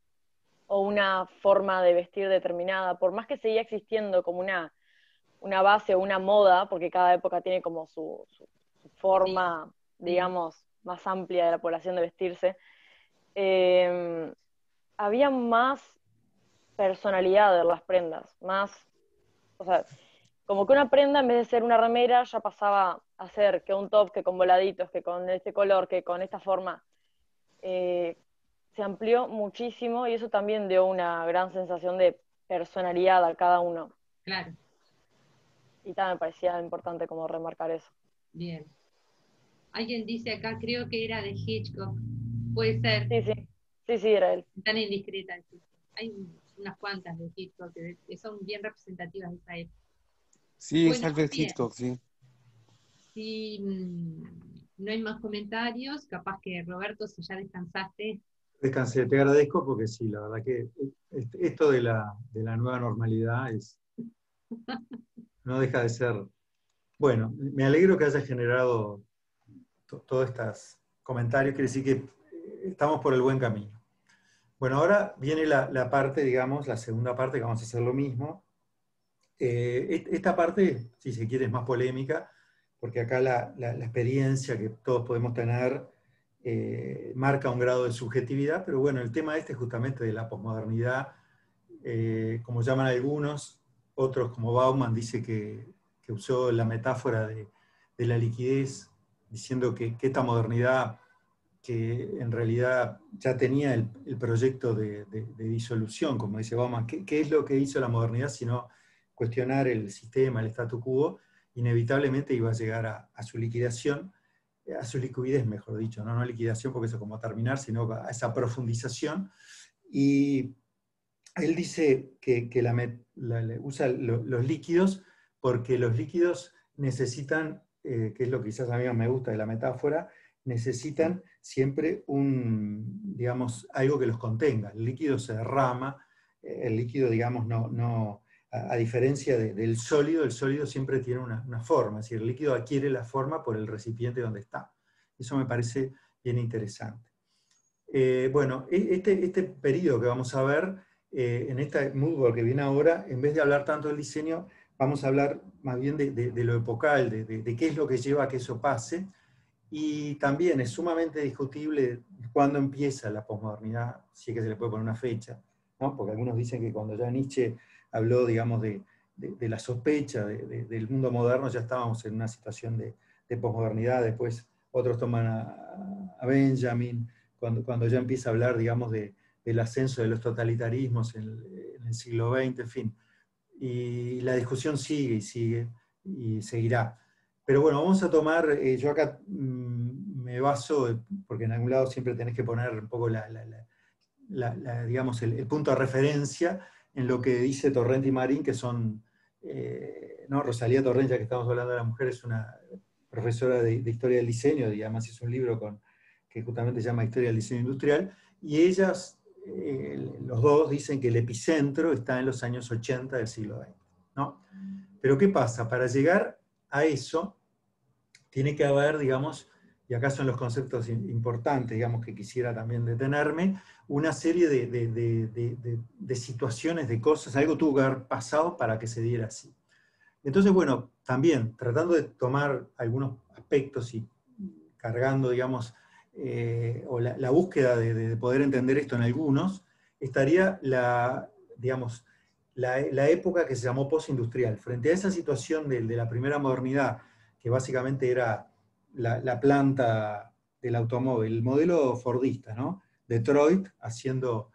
S5: o una forma de vestir determinada, por más que seguía existiendo como una, una base o una moda, porque cada época tiene como su, su- su forma, digamos, más amplia de la población de vestirse, eh, había más personalidad en las prendas, más, o sea, como que una prenda en vez de ser una remera ya pasaba a ser que un top, que con voladitos, que con este color, que con esta forma. Eh, se amplió muchísimo y eso también dio una gran sensación de personalidad a cada uno.
S1: Claro.
S5: y también me parecía importante como remarcar eso.
S1: Bien. Alguien dice acá, creo que era de Hitchcock. Puede ser.
S5: Sí, sí, sí, sí, era él.
S1: Tan indiscreta. Hay unas cuantas de Hitchcock que son bien representativas de esa época.
S8: Sí, es Alfred Hitchcock, sí.
S1: Si mm, no hay más comentarios, capaz que Roberto, si ya descansaste.
S3: Descansé, te agradezco porque sí, la verdad que esto de la, de la nueva normalidad es, [LAUGHS] no deja de ser... Bueno, me alegro que haya generado todos estos comentarios, quiere decir que estamos por el buen camino. Bueno, ahora viene la, parte, digamos, la segunda parte, que vamos a hacer lo mismo. Eh, esta parte, si se quiere, es más polémica, porque acá la, experiencia que todos podemos tener eh, marca un grado de subjetividad, pero bueno, el tema este justamente de la posmodernidad, eh, como llaman algunos, otros como Bauman dice que, usó la metáfora de, la liquidez, diciendo que, esta modernidad que en realidad ya tenía el, proyecto de, disolución, como dice Bauman, ¿qué, es lo que hizo la modernidad sino cuestionar el sistema, el statu quo? Inevitablemente iba a llegar a, su liquidación, a su liquidez, mejor dicho, no, no liquidación porque eso es como terminar, sino a esa profundización. Y él dice que, usa los líquidos porque los líquidos necesitan, eh, que es lo que quizás a mí me gusta de la metáfora, necesitan siempre un, digamos, algo que los contenga. El líquido se derrama, eh, el líquido, digamos, no a, diferencia del sólido, el sólido siempre tiene una, forma, es decir, el líquido adquiere la forma por el recipiente donde está. Eso me parece bien interesante. Eh, bueno, e, este, este periodo que vamos a ver eh, en esta moodboard que viene ahora, en vez de hablar tanto del diseño, vamos a hablar más bien de, lo epocal, de, qué es lo que lleva a que eso pase. Y también es sumamente discutible cuándo empieza la posmodernidad, si es que se le puede poner una fecha, ¿no? porque algunos dicen que cuando ya Nietzsche habló, digamos, de, la sospecha del mundo moderno, ya estábamos en una situación de, posmodernidad, después otros toman a, a Benjamin, cuando, cuando ya empieza a hablar, digamos, de, el ascenso de los totalitarismos en, el siglo XX, en fin. Y la discusión sigue y sigue y seguirá. Pero bueno, vamos a tomar, eh, yo acá mm, me baso, porque en algún lado siempre tenés que poner un poco la, digamos, el, punto de referencia en lo que dice Torrente y Marín, que son, eh, no, Rosalía Torrente, ya que estamos hablando de la mujer, es una profesora de, historia del diseño, y además es un libro con, que justamente se llama Historia del Diseño Industrial, y ellas los dos dicen que el epicentro está en los años 80 del siglo XX. ¿no? Pero ¿qué pasa? Para llegar a eso, tiene que haber, digamos, y acá son los conceptos importantes, digamos, que quisiera también detenerme, una serie de, situaciones, de cosas, algo tuvo que haber pasado para que se diera así. Entonces, bueno, también tratando de tomar algunos aspectos y cargando, digamos, eh, o la, búsqueda de, poder entender esto en algunos, estaría la, digamos, la, época que se llamó postindustrial. Frente a esa situación de, la primera modernidad, que básicamente era la, planta del automóvil, el modelo fordista, ¿no? Detroit haciendo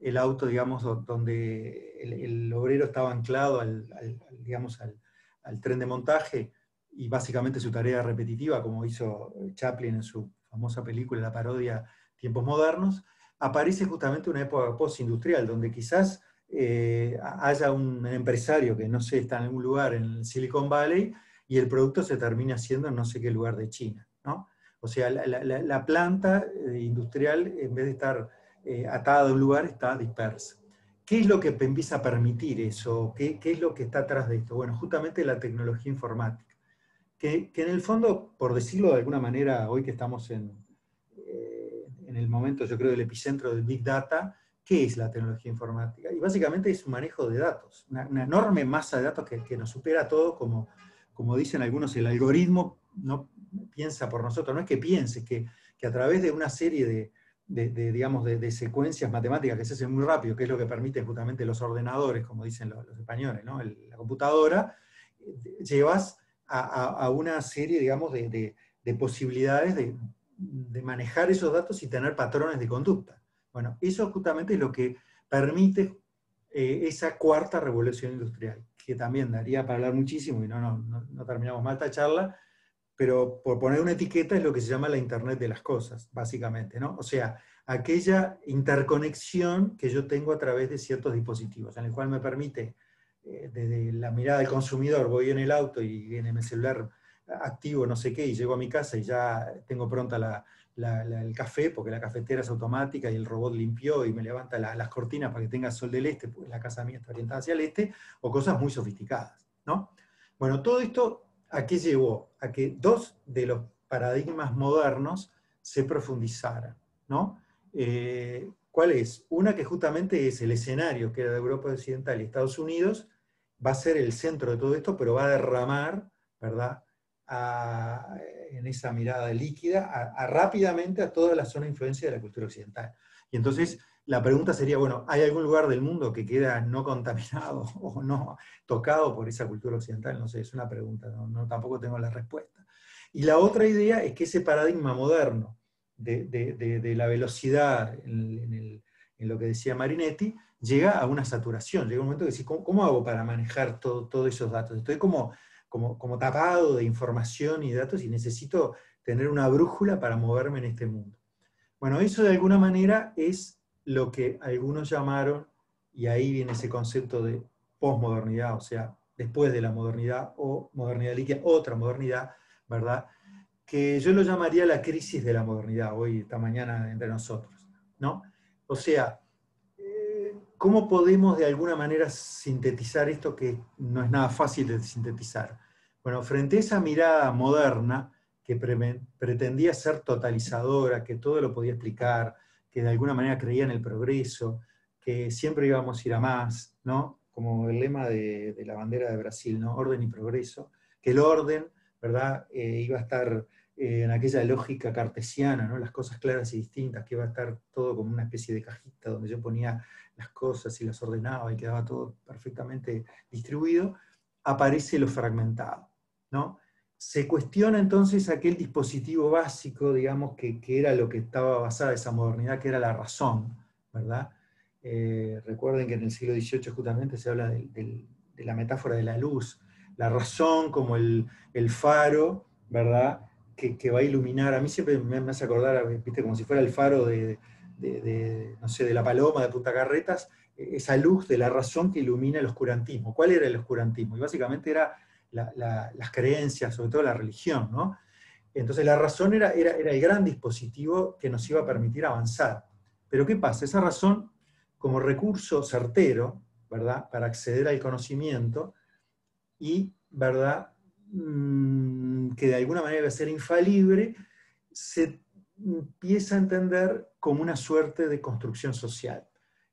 S3: el auto, digamos, donde el, obrero estaba anclado al, digamos, al, tren de montaje y básicamente su tarea repetitiva, como hizo Chaplin en su famosa película, la parodia Tiempos Modernos, aparece justamente una época postindustrial, donde quizás eh, haya un empresario que no sé, está en algún lugar en Silicon Valley y el producto se termina haciendo en no sé qué lugar de China. ¿no? O sea, la, planta eh, industrial, en vez de estar eh, atada a un lugar, está dispersa. ¿Qué es lo que empieza a permitir eso? ¿Qué, ¿Qué, es lo que está atrás de esto? Bueno, justamente la tecnología informática que, en el fondo, por decirlo de alguna manera, hoy que estamos en, eh, en el momento, yo creo, del epicentro del Big Data, ¿qué es la tecnología informática? Y básicamente es un manejo de datos, una, enorme masa de datos que, que, nos supera a todo, como, como dicen algunos, el algoritmo no piensa por nosotros, no es que piense, que, que a través de una serie de, de, digamos, de, secuencias matemáticas que se hacen muy rápido, que es lo que permiten justamente los ordenadores, como dicen los, españoles, ¿no? la computadora, eh, llevas a, una serie, digamos, de, posibilidades de, manejar esos datos y tener patrones de conducta. Bueno, eso justamente es lo que permite eh, esa cuarta revolución industrial, que también daría para hablar muchísimo y no, no, no, terminamos mal esta charla, pero por poner una etiqueta es lo que se llama la Internet de las cosas, básicamente, ¿no? O sea, aquella interconexión que yo tengo a través de ciertos dispositivos, en el cual me permite, eh, desde la mirada del consumidor, voy en el auto y viene mi celular activo, no sé qué, y llego a mi casa y ya tengo pronta la, el café, porque la cafetera es automática y el robot limpió y me levanta las cortinas para que tenga sol del este, porque la casa mía está orientada hacia el este, o cosas muy sofisticadas, ¿no? Bueno, todo esto, ¿a qué llevó? A que dos de los paradigmas modernos se profundizaran, ¿no? Eh, ¿Cuál es? Una que justamente es el escenario que era de Europa Occidental y Estados Unidos, va a ser el centro de todo esto, pero va a derramar, ¿verdad? En esa mirada líquida a, rápidamente a toda la zona de influencia de la cultura occidental. Y entonces la pregunta sería, bueno, ¿hay algún lugar del mundo que queda no contaminado [LAUGHS] o no tocado por esa cultura occidental? No sé, es una pregunta, no, tampoco tengo la respuesta. Y la otra idea es que ese paradigma moderno de, la velocidad en, lo que decía Marinetti, llega a una saturación, llega un momento que decís, ¿cómo, hago para manejar todos esos datos? Estoy como como, tapado de información y datos y necesito tener una brújula para moverme en este mundo. Bueno, eso de alguna manera es lo que algunos llamaron, y ahí viene ese concepto de posmodernidad, o sea, después de la modernidad o modernidad líquida, otra modernidad, ¿verdad? Que yo lo llamaría la crisis de la modernidad, hoy, esta mañana, entre nosotros, ¿no? O sea, ¿Cómo podemos de alguna manera sintetizar esto que no es nada fácil de sintetizar? Bueno, frente a esa mirada moderna que pretendía ser totalizadora, que todo lo podía explicar, que de alguna manera creía en el progreso, que siempre íbamos a ir a más, ¿no? Como el lema de, la bandera de Brasil, ¿no? Orden y progreso, que el orden, ¿verdad? Eh, iba a estar eh, en aquella lógica cartesiana, ¿no? las cosas claras y distintas, que iba a estar todo como una especie de cajita donde yo ponía las cosas y las ordenaba y quedaba todo perfectamente distribuido, aparece lo fragmentado. ¿no? Se cuestiona entonces aquel dispositivo básico, digamos, que, era lo que estaba basada esa modernidad, que era la razón, ¿verdad? Eh, recuerden que en el siglo XVIII justamente se habla de, la metáfora de la luz, la razón como el, el faro, ¿verdad? Que, va a iluminar. A mí siempre me, hace acordar, viste, como si fuera el faro de, no sé, de la paloma de Punta Carretas, e, esa luz de la razón que ilumina el oscurantismo. ¿Cuál era el oscurantismo? Y básicamente era las creencias, sobre todo la religión, ¿no? Entonces la razón era, era, era el gran dispositivo que nos iba a permitir avanzar. Pero ¿qué pasa? Esa razón, como recurso certero, ¿verdad? Para acceder al conocimiento y, ¿verdad? Mm, que de alguna manera debe ser infalible, se empieza a entender como una suerte de construcción social.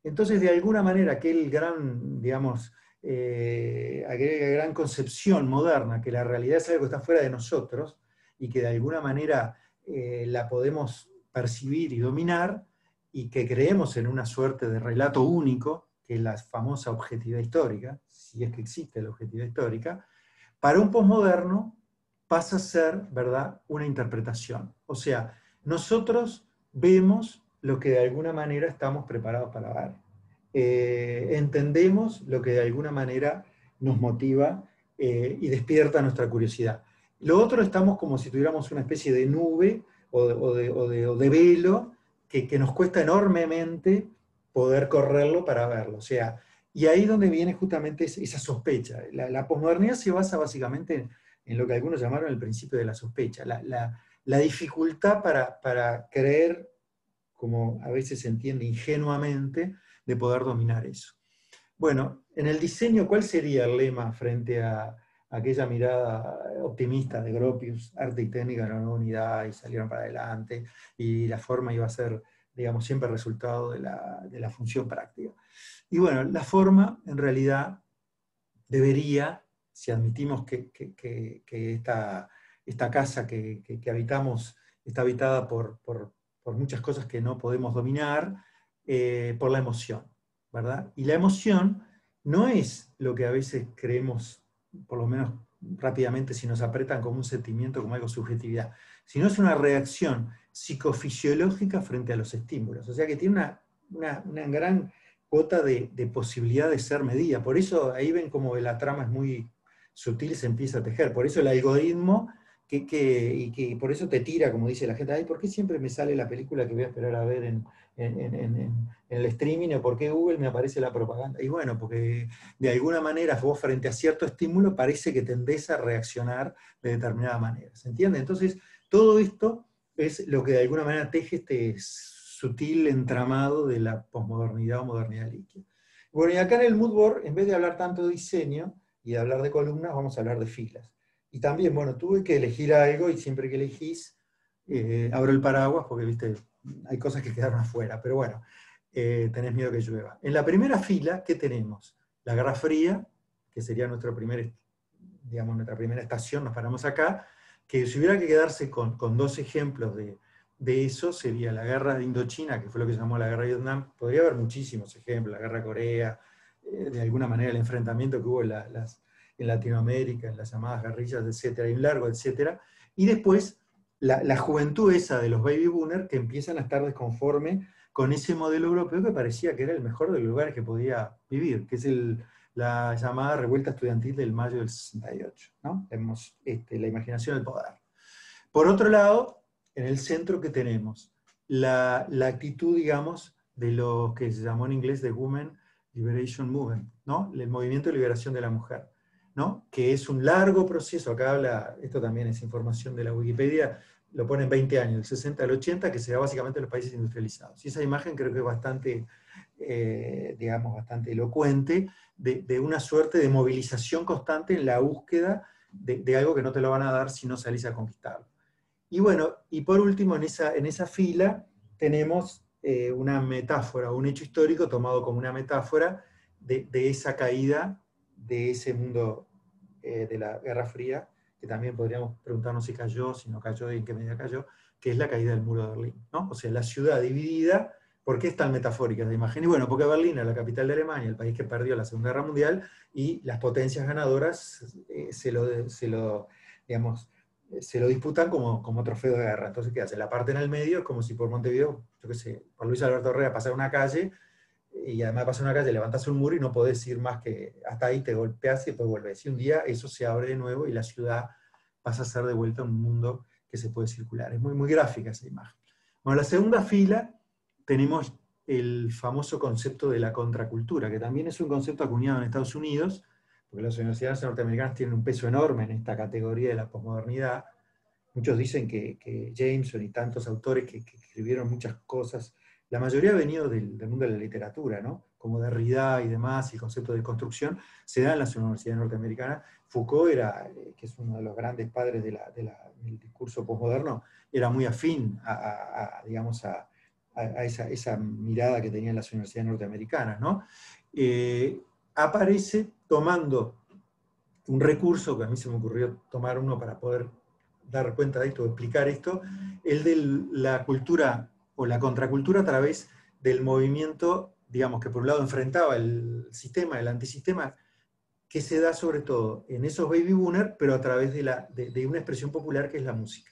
S3: Entonces, de alguna manera, aquel gran, digamos, eh, gran concepción moderna, que la realidad es algo que está fuera de nosotros y que de alguna manera eh, la podemos percibir y dominar, y que creemos en una suerte de relato único, que es la famosa objetividad histórica, si es que existe la objetividad histórica, para un posmoderno pasa a ser, ¿verdad?, una interpretación. O sea, nosotros vemos lo que de alguna manera estamos preparados para ver. Eh, entendemos lo que de alguna manera nos motiva eh, y despierta nuestra curiosidad. Lo otro estamos como si tuviéramos una especie de nube o de, velo que, nos cuesta enormemente poder correrlo para verlo. O sea, y ahí es donde viene justamente esa sospecha. La, posmodernidad se basa básicamente en, lo que algunos llamaron el principio de la sospecha, la, dificultad para, creer, como a veces se entiende ingenuamente, de poder dominar eso. Bueno, en el diseño, ¿cuál sería el lema frente a, aquella mirada optimista de Gropius, arte y técnica en una unidad y salieron para adelante, y la forma iba a ser, digamos, siempre resultado de la función práctica? Y bueno, la forma en realidad debería, si admitimos que, esta, casa que, habitamos está habitada por, muchas cosas que no podemos dominar, eh, por la emoción, ¿verdad? Y la emoción no es lo que a veces creemos, por lo menos rápidamente, si nos apretan como un sentimiento, como algo subjetividad, sino es una reacción psicofisiológica frente a los estímulos. O sea que tiene una, una gran cuota de, de posibilidad de ser medida. Por eso ahí ven como la trama es muy sutil, se empieza a tejer. Por eso el algoritmo que, que, y que por eso te tira, como dice la gente, ay, ¿por qué siempre me sale la película que voy a esperar a ver en, en, en, en, el streaming o por qué Google me aparece la propaganda? Y bueno, porque de alguna manera vos frente a cierto estímulo parece que tendés a reaccionar de determinada manera, ¿se entiende? Entonces, todo esto es lo que de alguna manera teje este sutil entramado de la posmodernidad o modernidad líquida. Bueno, y acá en el moodboard, en vez de hablar tanto de diseño y de hablar de columnas, vamos a hablar de filas. Y también, bueno, tuve que elegir algo y siempre que elegís, eh, abro el paraguas porque, viste, hay cosas que quedaron afuera, pero bueno, eh, tenés miedo que llueva. En la primera fila, ¿qué tenemos? La Guerra Fría, que sería nuestro primer, digamos, nuestra primera estación, nos paramos acá, que si hubiera que quedarse con, con dos ejemplos de, de, eso, sería la Guerra de Indochina, que fue lo que se llamó la Guerra de Vietnam, podría haber muchísimos ejemplos, la Guerra de Corea, eh, de alguna manera el enfrentamiento que hubo en Latinoamérica, en las llamadas guerrillas, etcétera, y largo, etcétera. Y después, la, juventud esa de los baby boomers que empiezan a estar desconforme con ese modelo europeo que parecía que era el mejor de los lugares que podía vivir, que es el, la llamada revuelta estudiantil del mayo del 68, ¿no? Tenemos este, la imaginación del poder. Por otro lado, en el centro que tenemos, la, la, actitud, digamos, de lo que se llamó en inglés de Women Liberation Movement, ¿no? El movimiento de liberación de la mujer que es un largo proceso, acá habla, esto también es información de la Wikipedia, lo pone en 20 años, del 60 al 80, que se da básicamente en los países industrializados. Y esa imagen creo que es bastante, eh, digamos, bastante elocuente de, una suerte de movilización constante en la búsqueda de, algo que no te lo van a dar si no salís a conquistarlo. Y bueno, y por último, en esa, en esa fila tenemos eh, una metáfora, un hecho histórico tomado como una metáfora de, esa caída de ese mundo eh, de la Guerra Fría, que también podríamos preguntarnos si cayó, si no cayó y en qué medida cayó, que es la caída del muro de Berlín. ¿no? O sea, la ciudad dividida, ¿por qué es tan metafórica esa imagen? Y bueno, porque Berlín es la capital de Alemania, el país que perdió la Segunda Guerra Mundial, y las potencias ganadoras eh, se, lo, se, lo, digamos, se lo disputan como, como trofeo de guerra. Entonces, ¿qué hace? La parte en el medio es como si por Montevideo, yo qué sé, por Luis Alberto Herrera pasara una calle, y además pasa una calle, levantas un muro y no podés ir más que hasta ahí, te golpeas y después vuelves. Y un día eso se abre de nuevo y la ciudad pasa a ser de vuelta un mundo que se puede circular. Es muy, muy gráfica esa imagen. Bueno, en la segunda fila tenemos el famoso concepto de la contracultura, que también es un concepto acuñado en Estados Unidos, porque las universidades norteamericanas tienen un peso enorme en esta categoría de la posmodernidad. Muchos dicen que, que Jameson y tantos autores que, que escribieron muchas cosas la mayoría ha venido del, mundo de la literatura, ¿no? como Derrida y demás, el concepto de construcción, se da en las universidades norteamericanas. Foucault, era, eh, que es uno de los grandes padres del discurso posmoderno, era muy afín a, digamos, a, esa, mirada que tenían las universidades norteamericanas. ¿no? Eh, aparece tomando un recurso, que a mí se me ocurrió tomar uno para poder dar cuenta de esto, explicar esto, el de la cultura o la contracultura a través del movimiento, digamos, que por un lado enfrentaba el sistema, el antisistema, que se da sobre todo en esos baby boomers, pero a través de, una expresión popular que es la música.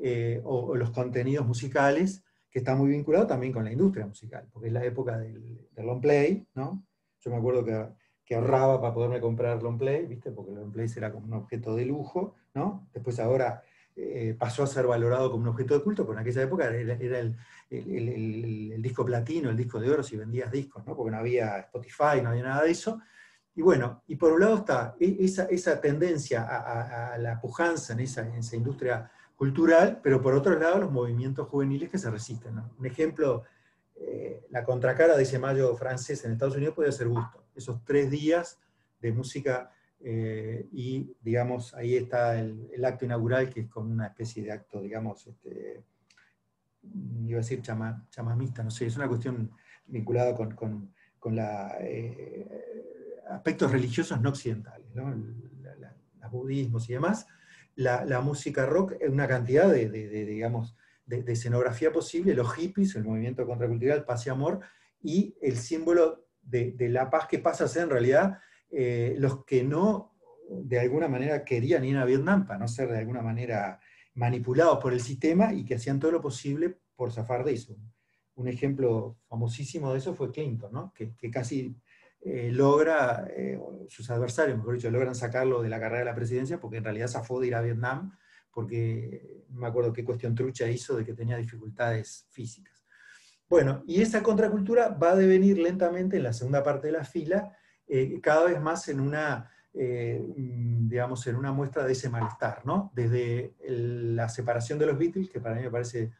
S3: Eh, o, los contenidos musicales, que está muy vinculado también con la industria musical, porque es la época del, long play, ¿no? Yo me acuerdo que, que, ahorraba para poderme comprar long play, ¿viste? Porque el long play era como un objeto de lujo, ¿no? Después ahora eh, pasó a ser valorado como un objeto de culto, pero en aquella época era, el, disco platino, el disco de oro, si vendías discos, ¿no? porque no había Spotify, no había nada de eso. Y bueno, y por un lado está e, esa, esa tendencia a, la pujanza en esa, esa, industria cultural, pero por otro lado los movimientos juveniles que se resisten. Un ejemplo, eh, la contracara de ese mayo francés en Estados Unidos puede ser Gusto. Esos tres días de música eh, y, digamos, ahí está el, acto inaugural, que es como una especie de acto, digamos, este, iba a decir chama, chamamista, no sé, es una cuestión vinculada con, con, con la, eh, aspectos religiosos no occidentales, ¿no? los budismos y demás. La, la, música rock, una cantidad de, de, digamos, de, escenografía posible, los hippies, el movimiento contracultural, paz y amor, y el símbolo de, la paz que pasa a ser en realidad eh, los que no de alguna manera querían ir a Vietnam para no ser de alguna manera manipulados por el sistema y que hacían todo lo posible por zafar de eso. un ejemplo famosísimo de eso fue Clinton, ¿no? que casi eh, logra, eh, sus adversarios, mejor dicho, logran sacarlo de la carrera de la presidencia porque en realidad zafó de ir a Vietnam porque no me acuerdo qué cuestión trucha hizo de que tenía dificultades físicas. Bueno, y esa contracultura va a devenir lentamente en la segunda parte de la fila, eh, cada vez más en una, digamos, en una muestra de ese malestar, ¿no? Desde la separación de los Beatles, que para mí me parece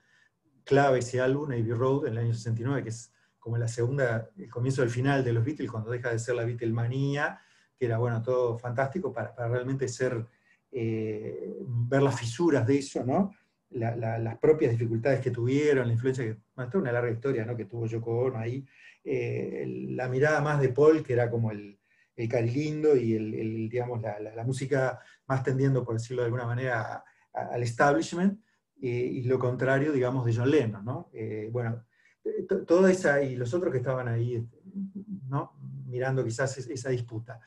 S3: clave ese álbum, Abbey Road, en el año 69, que es como la segunda, el comienzo del final de los Beatles, cuando deja de ser la Beatlemanía, que era, bueno, todo fantástico para, realmente ser, eh, ver las fisuras de eso, ¿no? las propias dificultades que tuvieron, la influencia que, bueno, una larga historia, ¿no? Que tuvo Yoko Ono ahí, eh, la mirada más de Paul, que era como el, el carilindo y el, digamos, la, música más tendiendo, por decirlo de alguna manera, al establishment, eh, y lo contrario, digamos, de John Lennon, ¿no? bueno, toda esa, y los otros que estaban ahí, ¿no? mirando quizás esa disputa,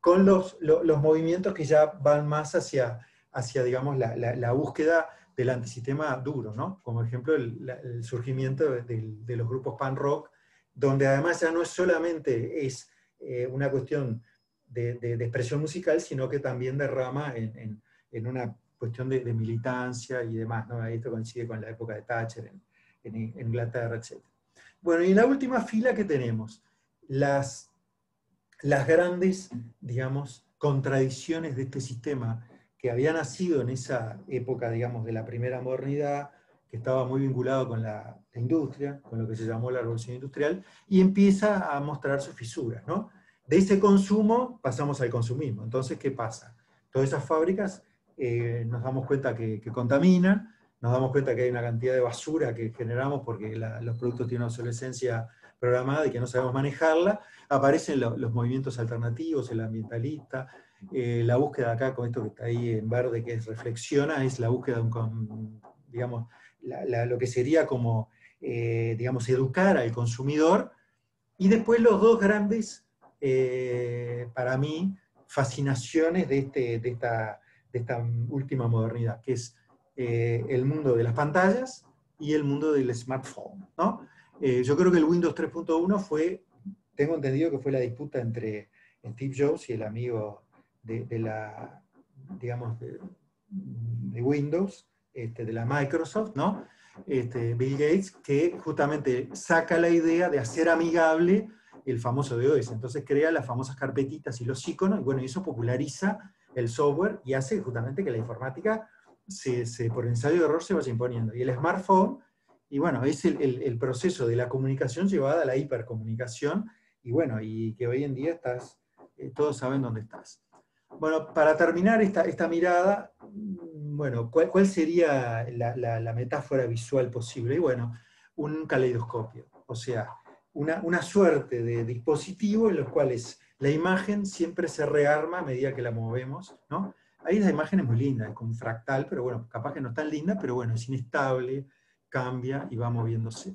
S3: con los, los, movimientos que ya van más hacia, hacia digamos, la, la, búsqueda del antisistema duro, ¿no? como ejemplo el, surgimiento de, los grupos pan rock, donde además ya no es solamente es eh, una cuestión de, de, expresión musical, sino que también derrama en, en, en una cuestión de, militancia y demás. ¿no? Esto coincide con la época de Thatcher en, Inglaterra, etc. Bueno, y en la última fila que tenemos, las, las grandes, digamos, contradicciones de este sistema que había nacido en esa época, digamos, de la primera modernidad, que estaba muy vinculado con la, industria, con lo que se llamó la revolución industrial, y empieza a mostrar sus fisuras, ¿no? De ese consumo pasamos al consumismo. Entonces, ¿qué pasa? Todas esas fábricas eh, nos damos cuenta que, que contaminan, nos damos cuenta que hay una cantidad de basura que generamos porque los productos tienen una obsolescencia programada y que no sabemos manejarla, aparecen los movimientos alternativos, el ambientalista, eh, la búsqueda acá con esto que está ahí en verde que es reflexiona, es la búsqueda de un, digamos, lo que sería como, eh, digamos, educar al consumidor, y después los dos grandes, eh, para mí, fascinaciones de, este, de, esta, de esta última modernidad, que es eh, el mundo de las pantallas y el mundo del smartphone. ¿no? Eh, yo creo que el Windows 3.1 fue, tengo entendido que fue la disputa entre Steve Jobs y el amigo de, la, digamos, de, Windows, este, de la Microsoft, ¿no? Este, Bill Gates, que justamente saca la idea de hacer amigable el famoso DOS. Entonces crea las famosas carpetitas y los iconos, y bueno, eso populariza el software y hace justamente que la informática se, por ensayo de error se vaya imponiendo. Y el smartphone, y bueno, es el, proceso de la comunicación llevada a la hipercomunicación, y bueno, y que hoy en día estás, eh, todos saben dónde estás. Bueno, para terminar esta, esta mirada, mm, bueno, ¿cuál, sería la, metáfora visual posible? Y bueno, un caleidoscopio, o sea, una, una suerte de dispositivo en los cuales la imagen siempre se rearma a medida que la movemos, ¿no? Hay una imagen muy linda, con fractal, pero bueno, capaz que no es tan linda, pero bueno, es inestable, cambia y va moviéndose.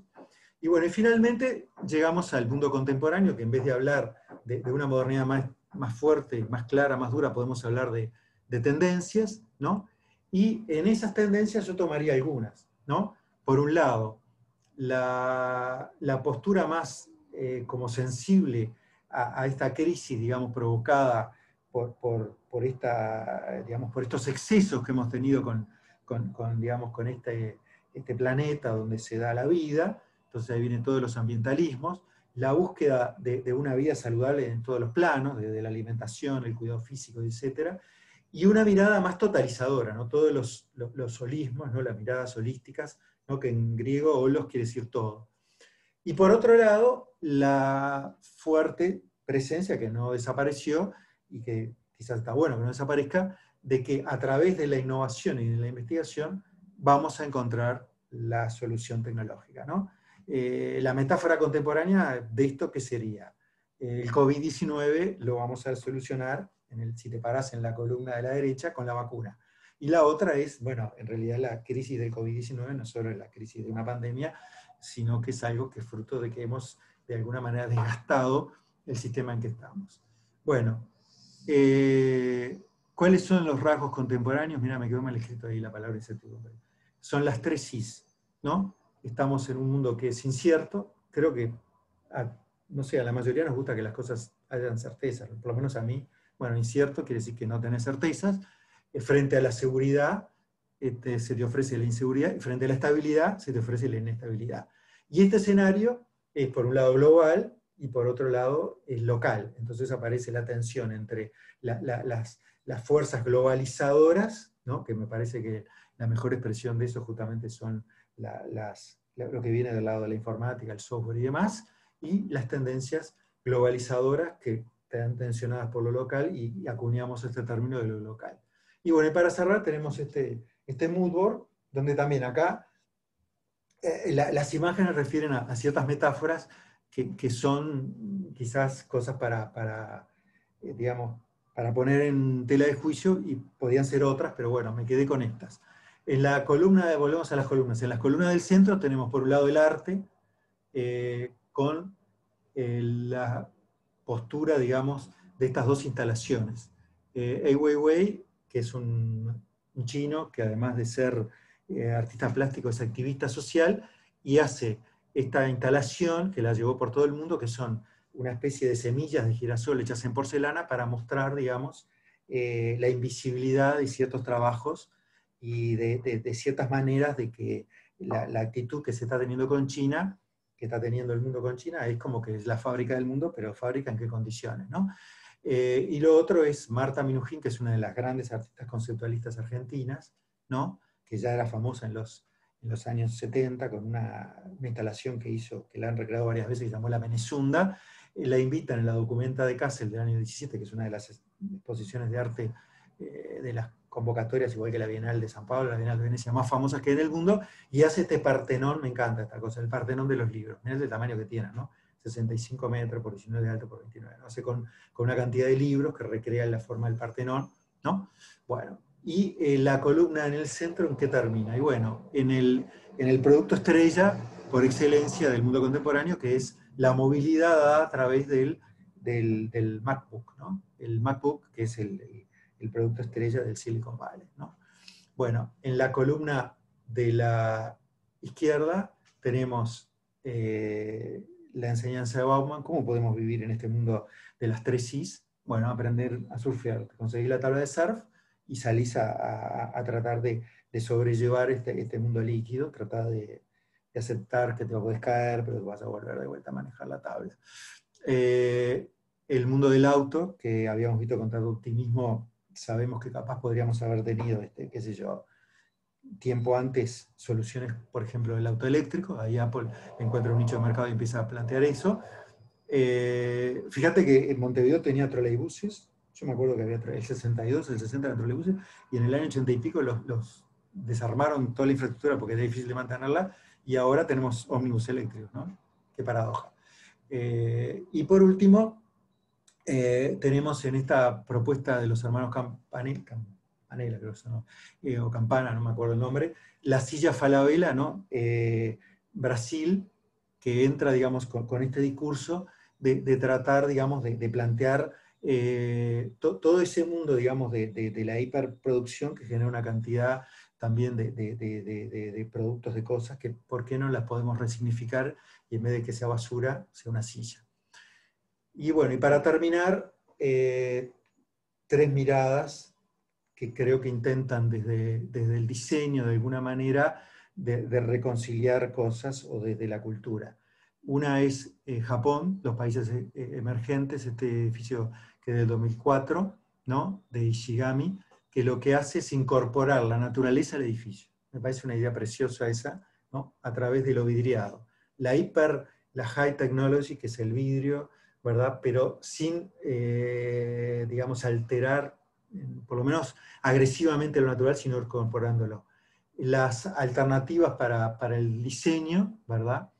S3: Y bueno, y finalmente llegamos al mundo contemporáneo, que en vez de hablar de, una modernidad más, más fuerte, más clara, más dura, podemos hablar de, tendencias, ¿no? Y en esas tendencias yo tomaría algunas, ¿no? Por un lado, la, postura más eh, como sensible a, a, esta crisis, digamos, provocada por, esta, digamos, por estos excesos que hemos tenido con, digamos, con este, este planeta donde se da la vida, entonces ahí vienen todos los ambientalismos, la búsqueda de, una vida saludable en todos los planos, desde la alimentación, el cuidado físico, etc., y una mirada más totalizadora, ¿no? todos los, los, solismos, ¿no? las miradas holísticas, ¿no? que en griego holos quiere decir todo. Y por otro lado, la fuerte presencia que no desapareció y que quizás está bueno que no desaparezca, de que a través de la innovación y de la investigación vamos a encontrar la solución tecnológica. ¿no? Eh, la metáfora contemporánea de esto, ¿qué sería? El COVID-19 lo vamos a solucionar, en el, si te paras en la columna de la derecha, con la vacuna. Y la otra es, bueno, en realidad la crisis del COVID-19 no solo es la crisis de una pandemia, sino que es algo que es fruto de que hemos de alguna manera desgastado el sistema en que estamos. Bueno, eh, ¿Cuáles son los rasgos contemporáneos? Mira, me quedó mal escrito ahí la palabra incertidumbre. Son las tres cis, ¿no? estamos en un mundo que es incierto, creo que, no sé, a la mayoría nos gusta que las cosas hayan certezas, por lo menos a mí, bueno, incierto quiere decir que no tenés certezas, eh, frente a la seguridad este, se te ofrece la inseguridad, frente a la estabilidad se te ofrece la inestabilidad. Y este escenario es por un lado global y por otro lado es local, entonces aparece la tensión entre las, las fuerzas globalizadoras, ¿no? que me parece que la mejor expresión de eso justamente son las, lo que viene del lado de la informática, el software y demás, y las tendencias globalizadoras que están tensionadas por lo local y, acuñamos este término de lo local. Y bueno, y para cerrar tenemos este, este mood board, donde también acá eh, las imágenes refieren a, ciertas metáforas que, son quizás cosas para, para eh, digamos, para poner en tela de juicio y podían ser otras, pero bueno, me quedé con estas. En la columna, volvemos a las columnas, en las columnas del centro tenemos por un lado el arte, eh, con eh, la postura, digamos, de estas dos instalaciones. Eh, Ai Weiwei, que es un, chino que además de ser artista plástico es activista social, y hace esta instalación que la llevó por todo el mundo, que son una especie de semillas de girasol hechas en porcelana para mostrar, digamos, la invisibilidad de ciertos trabajos y de, ciertas maneras de que la, actitud que se está teniendo con China, que está teniendo el mundo con China, es como que es la fábrica del mundo, pero fábrica en qué condiciones, ¿no? Eh, y lo otro es Marta Minujín, que es una de las grandes artistas conceptualistas argentinas, ¿no? que ya era famosa en los, en los años 70 con una, instalación que hizo, que la han recreado varias veces, que se llamó La Menezunda. Eh, la invitan en la documenta de Kassel del año 17, que es una de las exposiciones de arte eh, de las convocatorias, igual que la Bienal de San Pablo, la Bienal de Venecia, más famosas que en el mundo, y hace este Partenón, me encanta esta cosa, el Partenón de los libros. Mirá el tamaño que tiene, ¿no? 65 metros por 19 de alto por 29. Lo hace con, con, una cantidad de libros que recrean la forma del Partenón, ¿no? Bueno, y eh, la columna en el centro, ¿en qué termina? Y bueno, en el, en el producto estrella por excelencia del mundo contemporáneo, que es la movilidad a través del, del, MacBook, ¿no? El MacBook, que es el el producto estrella del Silicon Valley. ¿no? Bueno, en la columna de la izquierda tenemos eh, la enseñanza de Bauman, cómo podemos vivir en este mundo de las tres Cs. Bueno, aprender a surfear, conseguir la tabla de surf y salís a, tratar de, sobrellevar este, este, mundo líquido, tratar de, aceptar que te puedes caer, pero vas a volver de vuelta a manejar la tabla. Eh, el mundo del auto, que habíamos visto con tanto optimismo sabemos que capaz podríamos haber tenido, este, qué sé yo, tiempo antes soluciones, por ejemplo, del auto eléctrico, ahí Apple encuentra un nicho de mercado y empieza a plantear eso. Eh, fíjate que en Montevideo tenía troleibuses, yo me acuerdo que había el 62, el 60 eran troleibuses, y en el año 80 y pico los, desarmaron toda la infraestructura porque era difícil de mantenerla, y ahora tenemos ómnibus eléctricos, ¿no? Qué paradoja. Eh, y por último, eh, tenemos en esta propuesta de los hermanos Campanella, creo que eh, o Campana, no me acuerdo el nombre, la silla Falabella, ¿no? Brasil, que entra, digamos, con, este discurso de, tratar, digamos, de, plantear todo ese mundo, digamos, de, la hiperproducción que genera una cantidad también de, productos, de cosas, que por qué no las podemos resignificar y en vez de que sea basura, sea una silla. Y bueno, y para terminar, eh, tres miradas que creo que intentan desde, desde el diseño, de alguna manera, de, reconciliar cosas o desde la cultura. Una es eh, Japón, los países eh, emergentes, este edificio que del 2004, ¿no? de Ishigami, que lo que hace es incorporar la naturaleza al edificio. Me parece una idea preciosa esa, ¿no? a través de lo vidriado. La hiper, la high technology, que es el vidrio, ¿verdad? Pero sin, eh, digamos, alterar, por lo menos agresivamente lo natural, sino incorporándolo. Las alternativas para, el diseño, ¿verdad?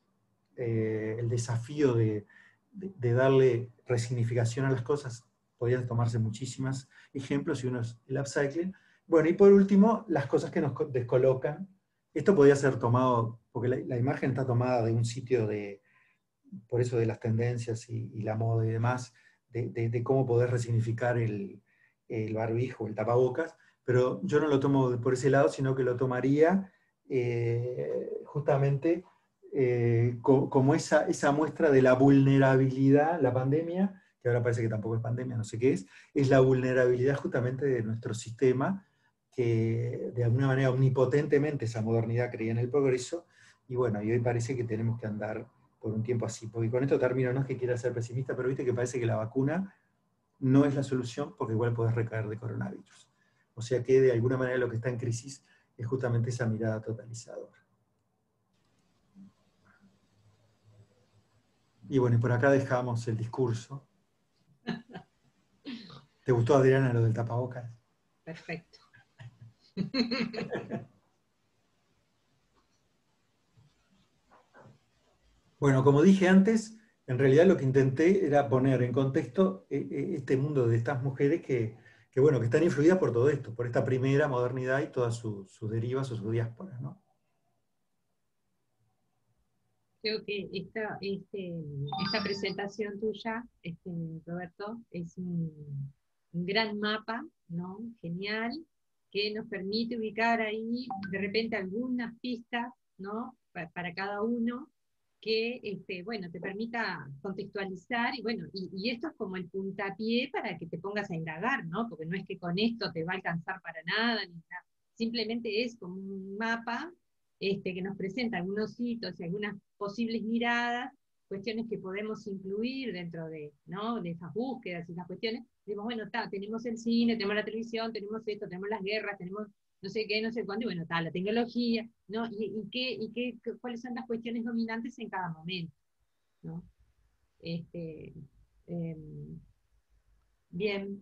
S3: Eh, el desafío de, darle resignificación a las cosas, podrían tomarse muchísimas ejemplos, y uno es el upcycling. Bueno, y por último, las cosas que nos descolocan. Esto podría ser tomado, porque la imagen está tomada de un sitio de, por eso de las tendencias y, la moda y demás, de, cómo poder resignificar el, el, barbijo, el tapabocas, pero yo no lo tomo por ese lado, sino que lo tomaría eh, justamente eh, co- como esa, esa muestra de la vulnerabilidad, la pandemia, que ahora parece que tampoco es pandemia, no sé qué es, es la vulnerabilidad justamente de nuestro sistema, que de alguna manera omnipotentemente esa modernidad creía en el progreso, y bueno, y hoy parece que tenemos que andar por un tiempo así, porque con esto termino, no es que quiera ser pesimista, pero viste que parece que la vacuna no es la solución, porque igual podés recaer de coronavirus. O sea que de alguna manera lo que está en crisis es justamente esa mirada totalizadora. Y bueno, y por acá dejamos el discurso. ¿Te gustó, Adriana, lo del tapabocas?
S1: Perfecto. [LAUGHS]
S3: Bueno, como dije antes, en realidad lo que intenté era poner en contexto eh, eh, este mundo de estas mujeres que, que, bueno, que están influidas por todo esto, por esta primera modernidad y todas sus sus derivas o sus diásporas, ¿no?
S1: Creo que esta, este, esta presentación tuya, este, Roberto, es un, gran mapa, ¿no? Genial, que nos permite ubicar ahí de repente algunas pistas, ¿no? Pa- Para, cada uno, que, este, bueno, te permita contextualizar, y bueno, y, esto es como el puntapié para que te pongas a indagar, ¿no? Porque no es que con esto te va a alcanzar para nada. Simplemente es como un mapa este, que nos presenta algunos hitos y algunas posibles miradas, cuestiones que podemos incluir dentro de, ¿no? de esas búsquedas y esas cuestiones. Decimos, bueno, está, tenemos el cine, tenemos la televisión, tenemos esto, tenemos las guerras, tenemos no sé qué, no sé cuándo, y bueno, está, la tecnología, ¿no? Y, y qué, y qué, qué- cuáles son las cuestiones dominantes en cada momento, ¿no? Este, em, bien,